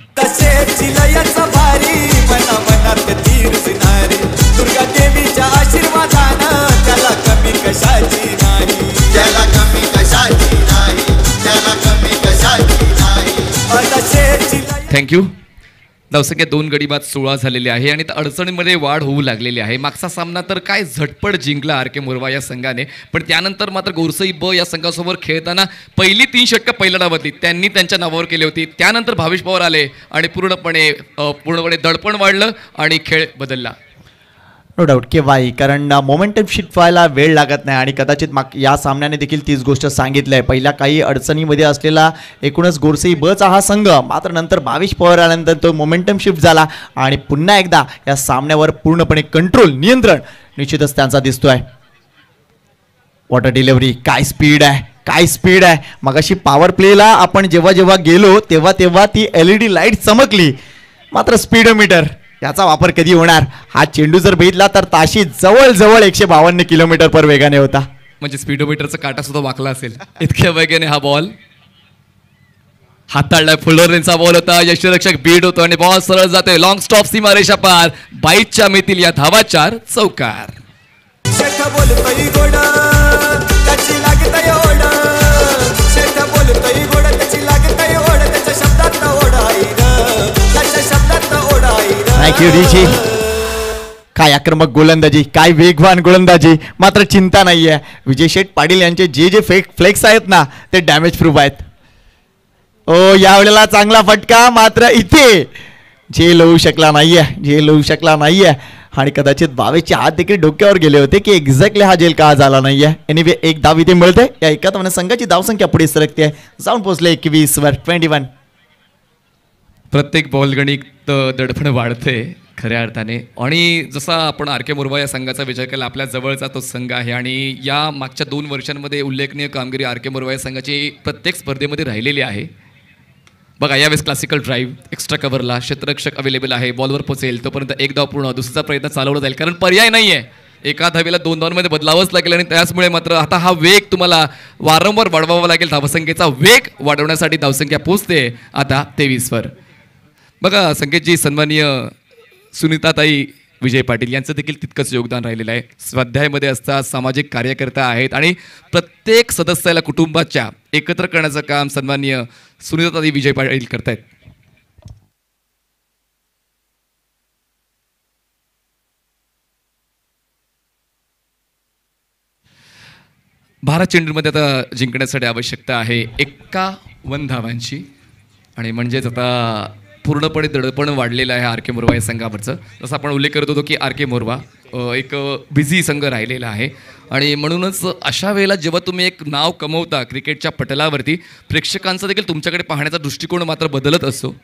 थँक्यू धावसंख्या दोन गडी बाद सोळा झालेली आहे आणि त्या अडचणीमध्ये वाढ होऊ लागलेली आहे. मागचा सामना तर काय झटपट जिंकला आर के मोरवा या संघाने पण त्यानंतर मात्र गोरसई ब या संघासोबत खेळताना पहिली तीन षटकं पहिल्या डावातली त्यांनी त्यांच्या नावावर केली होती. त्यानंतर भावेश पवार आले आणि पूर्णपणे पूर्णपणे दडपण वाढलं आणि खेळ बदलला. नो डाऊट केव्हाही कारण मोमेंटम शिफ्ट व्हायला वेळ लागत नाही आणि कदाचित माग या सामन्याने देखील तीच गोष्ट सांगितलं आहे पहिल्या काही अडचणीमध्ये असलेला एकूणच गोरसई बचा हा संघ. मात्र नंतर बावीस पॉवर आल्यानंतर तो मोमेंटम शिफ्ट झाला आणि पुन्हा एकदा या सामन्यावर पूर्णपणे कंट्रोल नियंत्रण निश्चितच त्यांचा दिसतो आहे वॉटर डिलिव्हरी काय स्पीड आहे? काय स्पीड आहे? मगाशी पॉवर प्लेला आपण जेव्हा जेव्हा गेलो तेव्हा तेव्हा ती एल ई डी लाइट चमकली. मात्र स्पीडोमीटर याचा वापर कधी होणार? हा चेंडू जर बघितला तर ताशी जवळजवळ एकशे बावन्न किलोमीटर पर वेगाने होता. म्हणजे स्पीडोमीटरचा काटा सुद्धा वाकला असेल. इतक्या वेगाने हा बॉल हाताळलाय फुलरचा बॉल होता. यशरक्षक बीड होतो आणि बॉल सरळ जातोय लॉंग स्टॉप सीमारेषा पार. बाईकच्या मितील या धावा चार चौकार. थँक्यू डीजी काय आक्रमक गोलंदाजी काय वेगवान गोलंदाजी. मात्र चिंता नाहीये. विजय शेठ पाटील यांचे जे जे फेक फ्लेक्स आहेत ना ते डॅमेज प्रूफ आहेत. ओ यावेळेला चांगला फटका मात्र इथे झेल होऊ शकला नाहीये झेल होऊ शकला नाहीये. आणि कदाचित बावेचे हात देखील डोक्यावर गेले होते की एक्झॅक्टली हा जेल का झाला नाहीये. एनिवे एक धाव इथे मिळते या एकात्मने संघाची धावसंख्या पुढे सरकते जाऊन पोहोचले एकवीस वर ट्वेंटी वन प्रत्येक बॉलगणित दडपण वाढते खऱ्या अर्थाने. आणि जसा आपण आर के मुरवा या संघाचा विचार केला आपल्या जवळचा तो संघ आहे आणि या मागच्या दोन वर्षांमध्ये उल्लेखनीय कामगिरी आर के मुरवा या संघाची प्रत्येक स्पर्धेमध्ये राहिलेली आहे. बघा यावेळेस क्लासिकल ड्राईव्ह एक्स्ट्रा कव्हरला क्षेत्ररक्षक अवेलेबल आहे बॉलवर पोचेल तोपर्यंत एक धाव पूर्ण दुसरा प्रयत्न चालवला जाईल कारण पर्याय नाही आहे एका धावेला दोन धावांमध्ये बदलावंच लागेल आणि त्याचमुळे मात्र आता हा वेग तुम्हाला वारंवार वाढवावा लागेल. धावसंख्येचा वेग वाढवण्यासाठी धावसंख्या पोचते आता तेवीसवर. बघा संकेतजी सन्माननीय सुनीताताई विजय पाटील यांचं देखील तितकंच योगदान राहिलेलं आहे. स्वाध्यायमध्ये असतात सामाजिक कार्यकर्ता आहेत आणि प्रत्येक सदस्याला कुटुंबाच्या एकत्र करण्याचं काम सन्माननीय सुनीताताई विजय पाटील करतायत. भारत चेंडूमध्ये आता जिंकण्यासाठी आवश्यकता आहे एक्कावन्न धावांची आणि म्हणजेच आता पूर्णपणे दडपण वाढलेलं आहे आर के मोरवा या संघावरचं. जसं आपण उल्लेख करत होतो की आर के मोरवा एक बिझी संघ राहिलेला आहे. आणि म्हणूनच अशा वेळेला जेव्हा तुम्ही एक नाव कमवता क्रिकेटच्या पटलावरती प्रेक्षकांचा देखील तुमच्याकडे पाहण्याचा दृष्टिकोन मात्र बदलत असतो.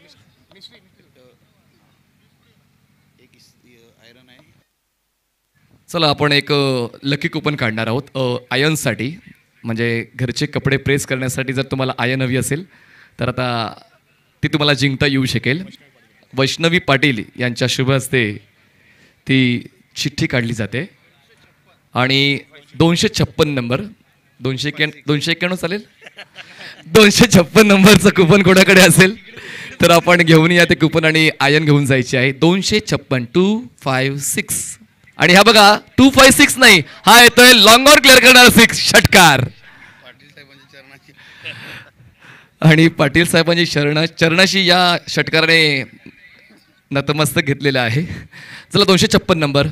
चला आपण एक लकी कुपन काढणार आहोत. आयनसाठी म्हणजे घरचे कपडे प्रेस करण्यासाठी जर तुम्हाला आयन हवी असेल तर आता ती तुम्हाला जिंकता येऊ शकेल. वैष्णवी पाटील यांच्या शुभ हस्ते ती चिठ्ठी काढली जाते. आणि दोनशे छप्पन नंबर दोनशे एक्याण दोनशे एक्क्याण्णव चालेल? दोनशे छप्पन नंबरचं कुपन कोणाकडे असेल? तर आपण घेऊन या ते कुपन आणि आयन घेऊन जायचे आहे. दोनशे छप्पन टू फाईव्ह सिक्स आणि हा बघा टू फाईव्ह सिक्स नाही. हा येतोय लॉंगॉर क्लिअर करणार सिक्स षटकार. आणि पाटील साहेबांची शरण चरणाशी या षटकाराने नतमस्तक घेतलेलं आहे. चला दोनशे छप्पन नंबर.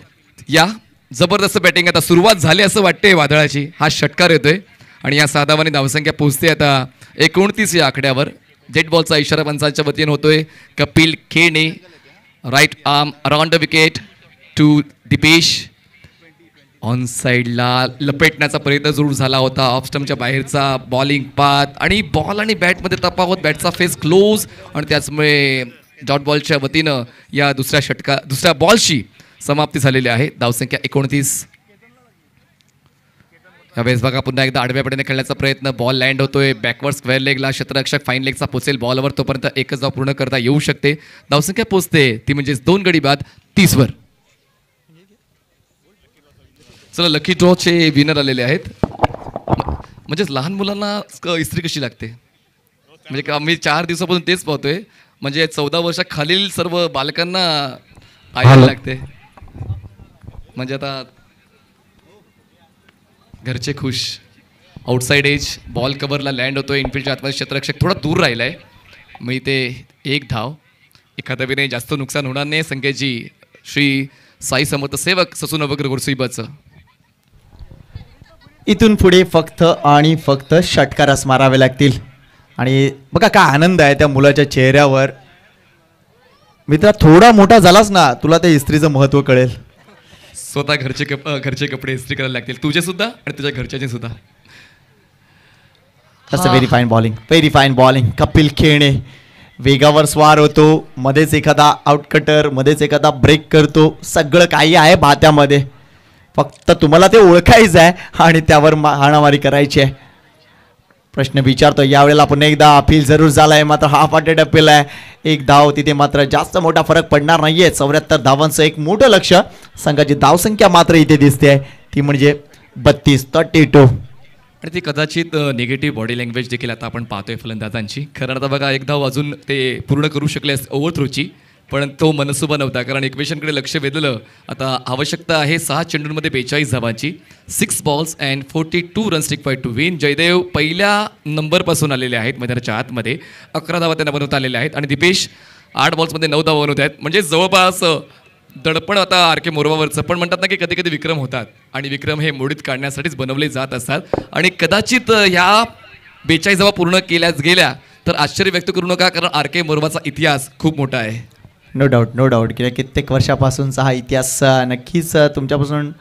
या जबरदस्त बॅटिंग आता सुरुवात झाली असं वाटते वादळाची. हा षटकार येतोय. आणि या साधावाने धावसंख्या पोहोचते आता एकोणतीस या आकड्यावर. जेट बॉलचा इशारा पंचांच्या वतीने होतोय. Kapil Khene right arm around the wicket to Dipesh on साईडला लपेटण्याचा प्रयत्न जरूर झाला होता. ऑफस्टमच्या बाहेरचा बॉलिंग पात आणि बॉल आणि बॅटमध्ये तपावत बॅटचा फेस क्लोज आणि त्याचमुळे डॉट बॉलच्या वतीनं या दुसऱ्या षटका दुसऱ्या बॉलशी समाप्ती झालेली आहे. धावसंख्या एकोणतीस. यावेळेस बघा पुन्हा एकदा आडव्या पडीने खेळण्याचा प्रयत्न. बॉल लँड होतोय. बॅकवर्ड स्क्वेअर लेगला क्षेत्ररक्षक फाईन लेगचा पोचेल बॉलवर तोपर्यंत एकच धाव पूर्ण करता येऊ शकते. धावसंख्या पोचते. ती म्हणजेच दोन गडी बाद तीसवर. चला लकी ड्रॉचे विनर आलेले आहेत. म- म्हणजेच लहान मुलांना इस्त्री कशी लागते? म्हणजे का मी चार दिवसापासून तेच पाहतोय. म्हणजे चौदा वर्षाखालील सर्व बालकांना आयायला लागते. म्हणजे आता घरचे खुश. आउटसाईड एज बॉल कव्हरला लँड होतोय इनफिल्डच्या आतमध्ये क्षेत्ररक्षक थोडा दूर राहिला आहे मग इथे एक धाव. एखाद्या वेळेने जास्त नुकसान होणार नाही संख्येची श्री साई समर्थ सेवक ससून वगैरे गुरसुईबाचं. इथून पुढे फक्त आणि फक्त षटकारच मारावे लागतील. आणि बघा काय आनंद आहे त्या मुलाच्या चेहऱ्यावर. मित्रा थोडा मोठा झालास ना तुला त्या इस्त्रीचं महत्त्व कळेल. स्वतः घरचे कप घरचे कपडे इस्त्री करायला लागतील. तुझे सुद्धा आणि तुझ्या घरच्याचे सुद्धा. तसं very fine bowling very fine bowling Kapil Khelne वेगावर स्वार होतो मध्येच एखादा आउटकटर मध्येच एखादा ब्रेक करतो. सगळं काही आहे भात्यामध्ये. फक्त तुम्हाला ते ओळखायचं आहे आणि त्यावर मा- हाणामारी करायची आहे. प्रश्न विचारतो यावेळेला पुन्हा एकदा अपील जरूर झाला आहे मात्र हाफ हार्टेड अपील आहे. एक धाव तिथे मात्र जास्त मोठा फरक पडणार नाही आहे चौऱ्याहत्तर धावांचं एक मोठं लक्ष संघाची धावसंख्या मात्र इथे दिसते. आहे ती म्हणजे बत्तीस थर्टी टू आणि ती कदाचित निगेटिव्ह बॉडी लँग्वेज देखील आता आपण पाहतोय फलंदाजांची. खरं आता बघा एक धाव अजून ते पूर्ण करू शकले ओव्हर थ्रोची. पण तो मनसुबा नव्हता. कारण इक्वेशनकडे लक्ष वेधलं आता आवश्यकता आहे सहा चेंडूंमध्ये बेचाळीस धावांची. Six balls and forty two runs tick to win Jaidev पहिल्या नंबरपासून आलेले आहेत मैदानाच्या आतमध्ये. अकरा धावा त्यांना बनवता आलेल्या आहेत. आणि दिपेश आठ बॉल्समध्ये नऊ धावा बनवत आहेत. म्हणजे जवळपास दडपण आता आर के मोरवावरचं. पण म्हणतात ना की कधी कधी विक्रम होतात. आणि विक्रम हे मोडीत काढण्यासाठीच बनवले जात असतात. आणि कदाचित ह्या बेचाळीस धावा पूर्ण केल्याच गेल्या तर आश्चर्य व्यक्त करू नका कारण आर के मोरवाचा इतिहास खूप मोठा आहे. नो डाऊट नो डाऊट गेल्या कित्येक वर्षापासूनचा हा इतिहास नक्कीच तुमच्यापासून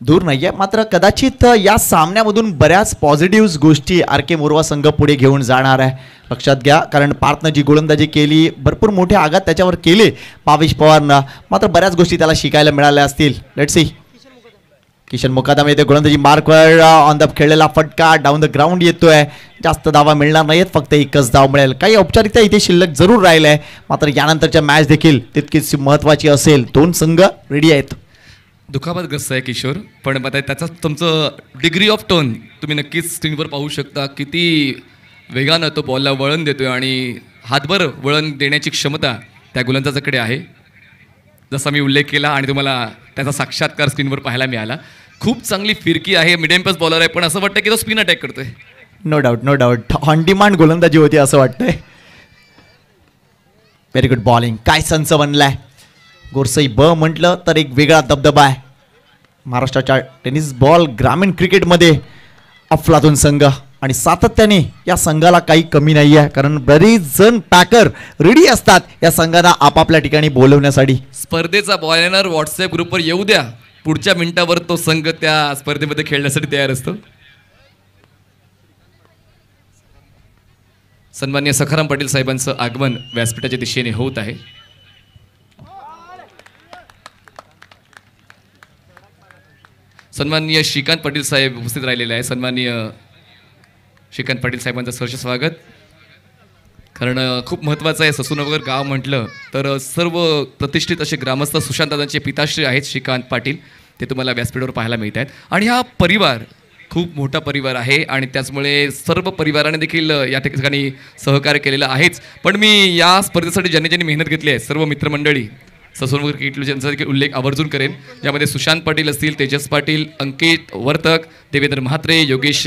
दूर नाही आहे मात्र कदाचित या सामन्यामधून बऱ्याच पॉझिटिव्ह गोष्टी आर के मोरवा संघ पुढे घेऊन जाणार आहे. लक्षात घ्या कारण पार्थनं जी गोलंदाजी केली भरपूर मोठे आघात त्याच्यावर केले पावेश पवारनं. मात्र बऱ्याच गोष्टी त्याला शिकायला मिळाल्या असतील. लेट सी किशन मुकादम येते गोलंदाजी मार्कवर ऑन द खेळलेला फटका डाऊन द ग्राउंड येतोय जास्त धावा मिळणार नाहीत फक्त एकच धाव मिळेल काही औपचारिकता इथे शिल्लक जरूर राहिल्या आहे मात्र यानंतरच्या मॅच देखील तितकीच महत्त्वाची असेल दोन संघ रेडी आहेत दुखापतग्रस्त आहे किशोर पण आता त्याचा तुमचं डिग्री ऑफ टर्न तुम्ही नक्कीच स्क्रीनवर पाहू शकता किती वेगानं तो बॉलला वळण देतोय आणि हातभर वळण देण्याची क्षमता त्या गोलंदाजाकडे आहे जसा मी उल्लेख केला आणि तुम्हाला त्याचा साक्षात्कार स्क्रीनवर पाहायला मिळाला. खूप चांगली फिरकी आहे मिडियम पेस बॉलर आहे पण असं वाटतं की तो स्पिन अटॅक करतोय. No doubt no doubt on demand गोलंदाजी होती असं वाटतंय. व्हेरी गुड बॉलिंग काय संच बनलाय? गोरसई ब म्हटलं तर एक वेगळा दबदबा आहे. महाराष्ट्राच्या टेनिस बॉल ग्रामीण क्रिकेटमध्ये अफलातून संघ. आणि सातत्याने या संघाला काही कमी नाही आहे कारण बरेच जण पॅकर रेडी असतात या संघाला आपापल्या ठिकाणी बोलवण्यासाठी. स्पर्धेचा बॉयनर व्हॉट्सअप ग्रुपवर येऊ द्या. पुढच्या मिनिटावर तो संघ त्या स्पर्धेमध्ये खेळण्यासाठी तयार असतो. सन्मान्य सखाराम पाटील साहेबांचं आगमन व्यासपीठाच्या दिशेने होत आहे. सन्माननीय श्रीकांत पाटील साहेब उपस्थित राहिलेले आहे सन्माननीय श्रीकांत पाटील साहेबांचं सहर्ष स्वागत. कारण खूप महत्त्वाचं आहे ससूनगर गाव म्हटलं तर सर्व प्रतिष्ठित असे ग्रामस्थ सुशांतदादांचे पिताश्री आहेत श्रीकांत पाटील. ते तुम्हाला व्यासपीठावर पाहायला मिळत आहेत. आणि हा परिवार खूप मोठा परिवार आहे आणि त्याचमुळे सर्व परिवाराने देखील या ठिकाणी सहकार्य केलेलं आहेच. पण मी या स्पर्धेसाठी ज्यांनी ज्यांनी मेहनत घेतली आहे सर्व मित्रमंडळी ससून क्रिकेट यांचा देखील उल्लेख आवर्जून करेन. ज्यामध्ये सुशांत पाटील असतील तेजस पाटील अंकित वर्तक देवेंद्र म्हात्रे योगेश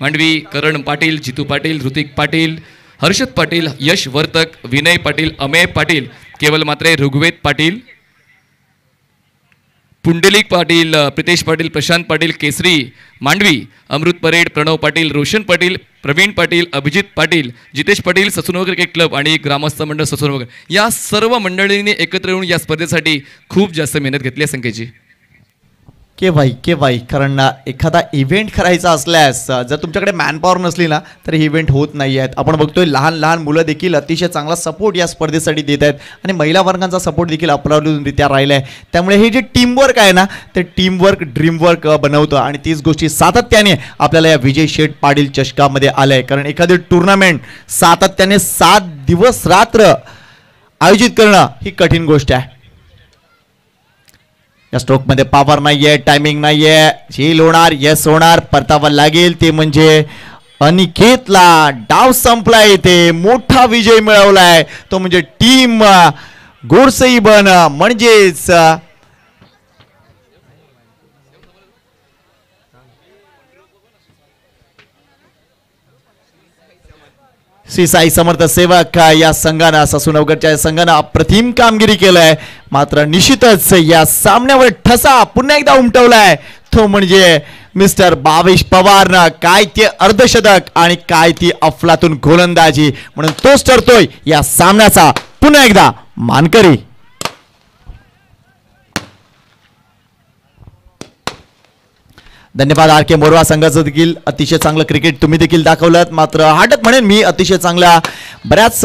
मांडवी करण पाटील जितू पाटील ऋतिक पाटील हर्षद पाटील यश Vartak Vinay Patil Amey Patil Keval Matre Rigveda Patil Pundalik Patil Pritesh Patil Prashant Patil Kesari Mandvi Amrut parade Pranav Patil Roshan Patil Pravin Patil Abhijit Patil Jitesh Patil Sasunav cricket club आणि ग्रामस्थ मंडळ ससूनगर या सर्व मंडळींनी एकत्र येऊन या स्पर्धेसाठी खूप जास्त मेहनत घेतली आहे संख्येची के वाई के वाई. कारण एखादा इव्हेंट करायचा असल्यास जर तुमच्याकडे मॅनपॉवर नसली ना तर हे इव्हेंट होत नाही आहेत आपण बघतोय लहान लहान मुलं देखील अतिशय चांगला सपोर्ट या स्पर्धेसाठी देत आहेत. आणि महिला वर्गांचा सपोर्ट देखील अपराधीरित्या राहिला आहे त्यामुळे हे जे टीमवर्क आहे ना ते टीमवर्क ड्रीमवर्क बनवतं. आणि तीच गोष्टी सातत्याने आपल्याला या विजय शेठ पाटील चषकामध्ये आलं आहे कारण एखादी टुर्नामेंट सातत्याने सात दिवस रात्र आयोजित करणं ही कठीण गोष्ट आहे. या स्ट्रोकमध्ये पावर नाहीये टायमिंग नाहीये. झील होणार यस होणार. परतावा लागेल ते म्हणजे अनिकेतला डाव संपलाय इथे. मोठा विजय मिळवलाय. तो म्हणजे टीम गोडसई बन. म्हणजेच श्री साई समर्थ सेवक या संघानं ससूनवगडच्या संघानं अप्रतिम कामगिरी केलंय. मात्र निश्चितच या सामन्यावर ठसा पुन्हा एकदा उमटवलाय. तो म्हणजे मिस्टर बावेश पवारनं. काय ते अर्धशतक आणि काय ती अफलातून गोलंदाजी. म्हणून तोच ठरतोय या सामन्याचा पुन्हा एकदा मानकरी. धन्यवाद आर के मोरवा संघाचं देखील. अतिशय चांगलं क्रिकेट तुम्ही देखील दाखवलं मात्र हाटत म्हणेन मी अतिशय चांगल्या बऱ्याच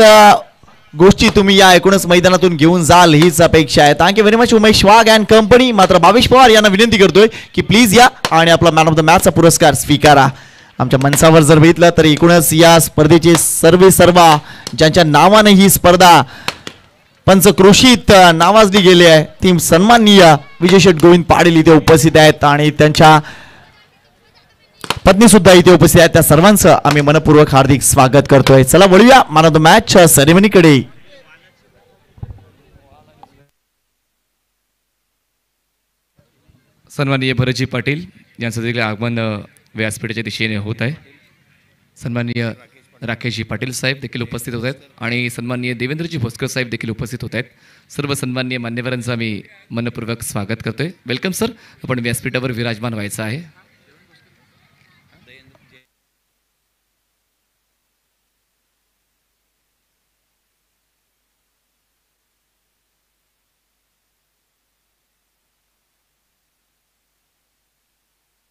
गोष्टी तुम्ही या एकूणच मैदानातून घेऊन जाल हीच अपेक्षा आहे. Thank you very much Umesh Wagh and company मात्र भावेश पवार यांना विनंती करतोय की प्लीज या आणि आपला मॅन ऑफ द मॅचचा पुरस्कार स्वीकारा. आमच्या मनसावर जर बघितलं तर एकूणच या स्पर्धेचे सर्वे सर्वा ज्यांच्या नावाने ही स्पर्धा पंचक्रोशीत नावाजली गेली आहे ती सन्माननीय विजय शेठ गोविंद पाटील इथे उपस्थित आहेत आणि त्यांच्या पत्नी सुद्धा इथे उपस्थित आहेत. त्या सर्वांचं आम्ही मनपूर्वक हार्दिक स्वागत करतोय. चला वळूया. मान ऑफ द मॅच सेरेमनीकडे सन्माननीय भरतजी पाटील यांचं देखील आगमन व्यासपीठाच्या दिशेने होत आहे. सन्माननीय राकेशजी पाटील साहेब देखील उपस्थित होत आहेत आणि सन्माननीय देवेंद्रजी भोसकर साहेब देखील उपस्थित होत आहेत. सर्व सन्माननीय मान्यवरांचं आम्ही मनपूर्वक स्वागत करतोय. वेलकम सर आपण व्यासपीठावर विराजमान व्हायचं आहे.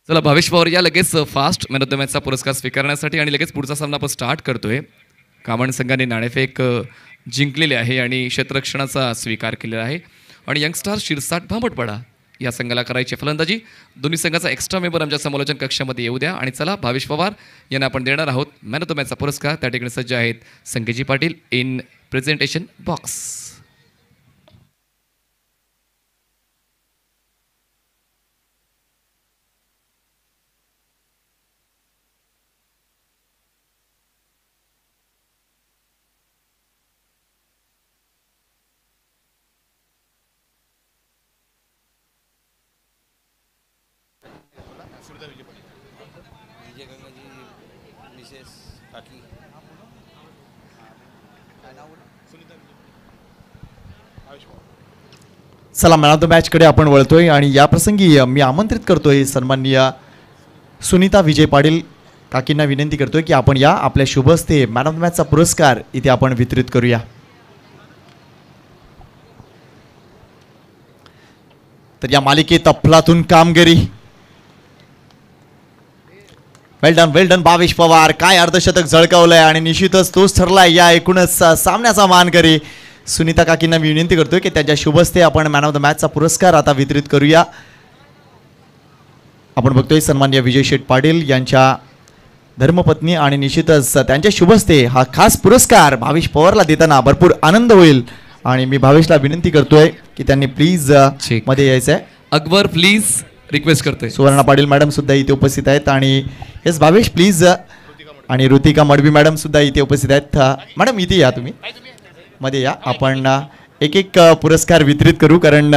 चला भावेश पवार या लगेच फास्ट मॅन ऑफ द मॅचचा पुरस्कार स्वीकारण्यासाठी आणि लगेच पुढचा सामना आपण स्टार्ट करतोय. कामण संघाने नाणेफेक जिंकलेले आहे आणि क्षेत्ररक्षणाचा स्वीकार केलेला आहे. आणि यंगस्टार शिरसाट भांबटपाडा या संघाला करायची फलंदाजी. दोन्ही संघाचा एक्स्ट्रा मेंबर आमच्या समालोचन कक्षामध्ये येऊ द्या. आणि चला भावेश पवार यांना आपण देणार आहोत मॅन ऑफ द मॅचचा पुरस्कार. त्या ठिकाणी सज्ज आहेत Sankeji Patil in presentation box चला मॅन ऑफ द मॅचकडे आपण वळतोय आणि या प्रसंगी मी आमंत्रित करतोय सन्माननीय सुनीता विजय पाटील काकींना विनंती करतोय की आपण या आपल्या शुभ हस्ते मॅन ऑफ द मॅचचा पुरस्कार इथे आपण वितरित करूया. तर या मालिकेत अफलातून कामगिरी. Well done well done Bhavesh Pawar. काय अर्धशतक झळकावलंय आणि निश्चितच तोच ठरलाय या एकूणच सामन्याचा मानकरी. सुनीता काकींना मी विनंती करतोय की त्यांच्या शुभस्ते आपण मॅन ऑफ द मॅचचा पुरस्कार आता वितरित करूया. आपण बघतोय सन्मान्य विजय शेठ पाटील यांच्या धर्मपत्नी आणि निश्चितच त्यांच्या शुभस्ते हा खास पुरस्कार भावेश पवारला देताना भरपूर आनंद होईल. आणि मी भावेशला विनंती करतोय की त्यांनी प्लीज. मध्ये यायचं आहे अकबर प्लीज रिक्वेस्ट करतोय. सुवर्णा पाटील मॅडम सुद्धा इथे उपस्थित आहेत आणि येस भावेश प्लीज आणि ऋतिका मडवी मॅडम सुद्धा इथे उपस्थित आहेत. मॅडम इथे या तुम्ही. मध्ये या. आपण अ, एक एक पुरस्कार वितरित करू कारण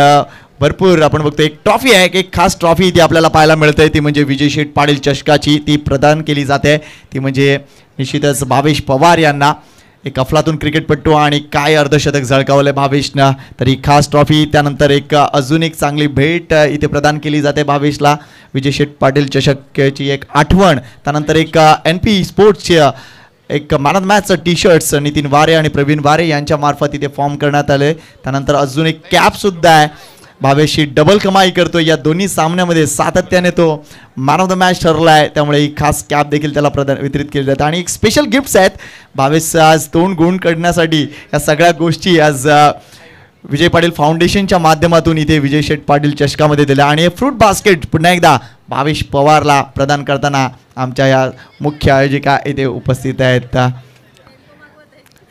भरपूर आपण बघतो एक ट्रॉफी आहे एक खास ट्रॉफी इथे आपल्याला पाहायला मिळते ती म्हणजे विजय शेठ पाटील चषकाची ती प्रदान केली जाते. ती म्हणजे निश्चितच भावेश पवार यांना एक अफलातून क्रिकेटपट्टू आणि काय अर्धशतक झळकावलंय भावेशनं. तर ही खास ट्रॉफी त्यानंतर एक अजून एक चांगली भेट इथे प्रदान केली जाते भावेशला. विजय शेठ पाटील चषकची एक आठवण. त्यानंतर एक एन पी स्पोर्ट्सची एक मॅन ऑफ मॅचचं टी शर्ट्स नितीन वारे आणि प्रवीण वारे यांच्या मार्फत इथे फॉर्म करण्यात आले त्यानंतर अजून एक कॅप सुद्धा आहे. भावेशी डबल कमाई करतो या दोन्ही सामन्यामध्ये सातत्याने तो मॅन ऑफ द मॅच ठरला आहे त्यामुळे ही खास कॅप देखील त्याला प्रदान वितरित केली जाते. आणि एक स्पेशल गिफ्ट्स आहेत. भावेश आज तोंड गुण करण्यासाठी या सगळ्या गोष्टी आज विजय पाटील फाउंडेशनच्या माध्यमातून इथे विजय शेठ पाटील चषकामध्ये दिल्या. आणि फ्रूट बास्केट पुन्हा एकदा भावेश पवारला प्रदान करताना आमच्या या मुख्य आयोजिका इथे उपस्थित आहेत.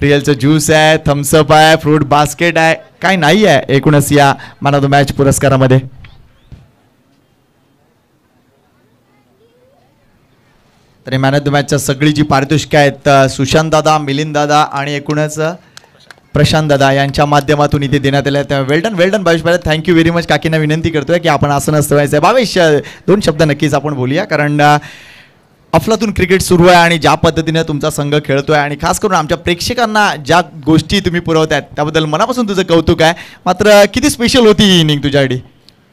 रिअलचं ज्यूस आहे थम्सअप आहे फ्रूट बास्केट आहे काय नाही आहे एकूणच या मॅन ऑफ द मॅच पुरस्कारामध्ये. तरी मॅन ऑफ द मॅचच्या सगळी जी पारितोषिकं आहेत सुशांत दादा मिलिंद दादा आणि एकूणच प्रशांत दादा यांच्या माध्यमातून इथे देण्यात आले. आहेत वेल्डन वेल्डन भावेश भाई. थँक्यू व्हेरी मच काकींना विनंती करतोय की आपण असं नसतं व्हायचं. आहे भावेश दोन शब्द नक्कीच आपण बोलूया. कारण अफलातून क्रिकेट सुरू आहे आणि ज्या पद्धतीने तुमचा संघ खेळतोय आणि खास करून आमच्या प्रेक्षकांना ज्या गोष्टी तुम्ही पुरवतायत त्याबद्दल मनापासून तुझं कौतुक आहे. मात्र किती स्पेशल होती ही इनिंग तुझ्यासाठी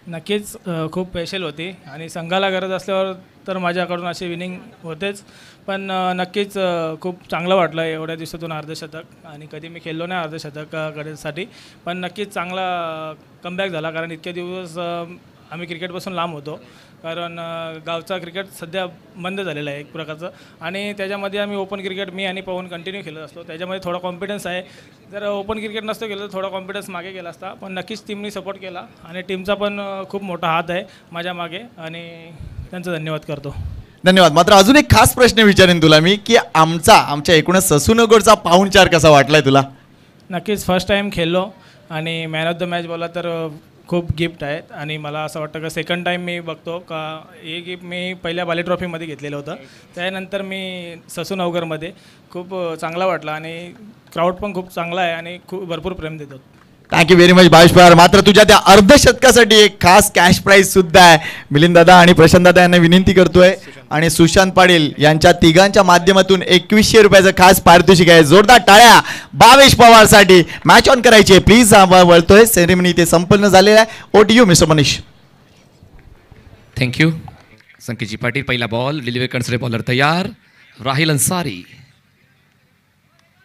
नक्कीच खूप स्पेशल होती. आणि संघाला गरज असल्यावर तर माझ्याकडून अशी विनिंग होतेच. पण नक्कीच खूप चांगलं वाटलं एवढ्या दिवसातून अर्धशतक. आणि कधी मी खेळलो नाही अर्धशतकाकडेसाठी पण नक्कीच चांगला कमबॅक झाला. कारण इतके दिवस आम्ही क्रिकेटपासून लांब होतो. कारण गावचा क्रिकेट सध्या बंद झालेला आहे एक प्रकारचं. आणि त्याच्यामध्ये आम्ही ओपन क्रिकेट मी आणि पवन कंटिन्यू खेळत असतो त्याच्यामध्ये थोडा कॉन्फिडन्स आहे. जर ओपन क्रिकेट नसतं केलं तर थोडा कॉन्फिडन्स मागे गेला असता. पण नक्कीच टीमनी सपोर्ट केला. आणि टीमचा पण खूप मोठा हात आहे माझ्या मागे. आणि त्यांचा धन्यवाद करतो. धन्यवाद. मात्र अजून एक खास प्रश्न विचारेन तुला मी की आमचा आमच्या एकूणच ससूनगरचा पाहुणचार कसा वाटलाय तुला? नक्कीच फर्स्ट टाईम खेळलो. आणि मॅन ऑफ द मॅच बोला तर खूप गिफ्ट आहेत आणि मला असं वाटतं का सेकंड टाईम मी बघतो का हे गिफ्ट मी पहिल्या बाली ट्रॉफीमध्ये घेतलेलं होतं. त्यानंतर मी ससून अवघरमध्ये खूप चांगला वाटला आणि क्राऊड पण खूप चांगला आहे आणि खूप भरपूर प्रेम देतात. Thank you very much Bhavesh Pawar मात्र तुझ्या त्या अर्धशतकासाठी एक खास कॅश प्राईज सुद्धा आहे. मिलिंद दादा आणि प्रशांत दादा यांना विनंती करतोय. आणि सुशांत पाटील यांच्या तिघांच्या माध्यमातून एकवीसशे रुपयाचं खास पारितोषिक आहे. जोरदार टाळ्या भावेश पवारसाठी मॅच ऑन करायची आहे. प्लीज वळतोय. सेरेमनी इथे संपन्न झालेला आहे. Over to you mister Manish thank you Sanketji Patil पहिला बॉल डिलिव्हरी कन्सरे बॉलर तयार. राहिल अन्सारी.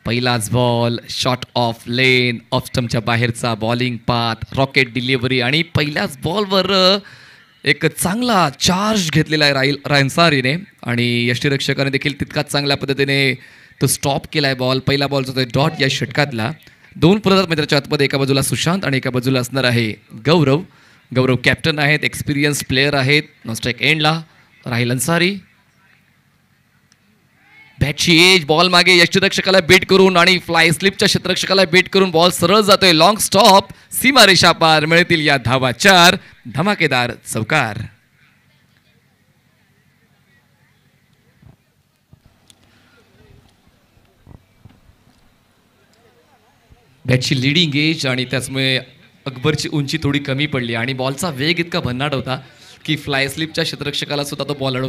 पहिलाच ball shot off line off स्टमच्या बाहेरचा बॉलिंग पाथ रॉकेट डिलिव्हरी आणि पहिल्याच बॉलवर एक चांगला चार्ज घेतलेला आहे राहील रायन्सारीने आणि यष्टीरक्षकाने देखील तितकाच चांगल्या पद्धतीने तो स्टॉप केला आहे बॉल पहिला बॉलचा तो डॉट या षटकातला. दोन पुरस्कार मित्राच्या आतमध्ये एका बाजूला सुशांत आणि एका बाजूला असणार आहे गौरव. गौरव कॅप्टन आहेत एक्सपिरियन्स प्लेअर आहेत. नॉस्ट्राईक एंडला राहील अन्सारी. बॅटची एज बॉल मागे यष्टीरक्षकाला बीट करून आणि फ्लाय स्लिपच्या क्षेत्ररक्षकाला बीट करून बॉल सरळ जातोय. लॉंग स्टॉप सीमारेषा पार. मिळतील या धावा चार. धमाकेदार चौकार. बॅटची लिडिंग एज आणि त्याचमुळे अकबरची उंची थोडी कमी पडली आणि बॉलचा वेग इतका भन्नाट होता की फ्लाय स्लिपच्या क्षेत्ररक्षकाला सुद्धा तो बॉल अडवता.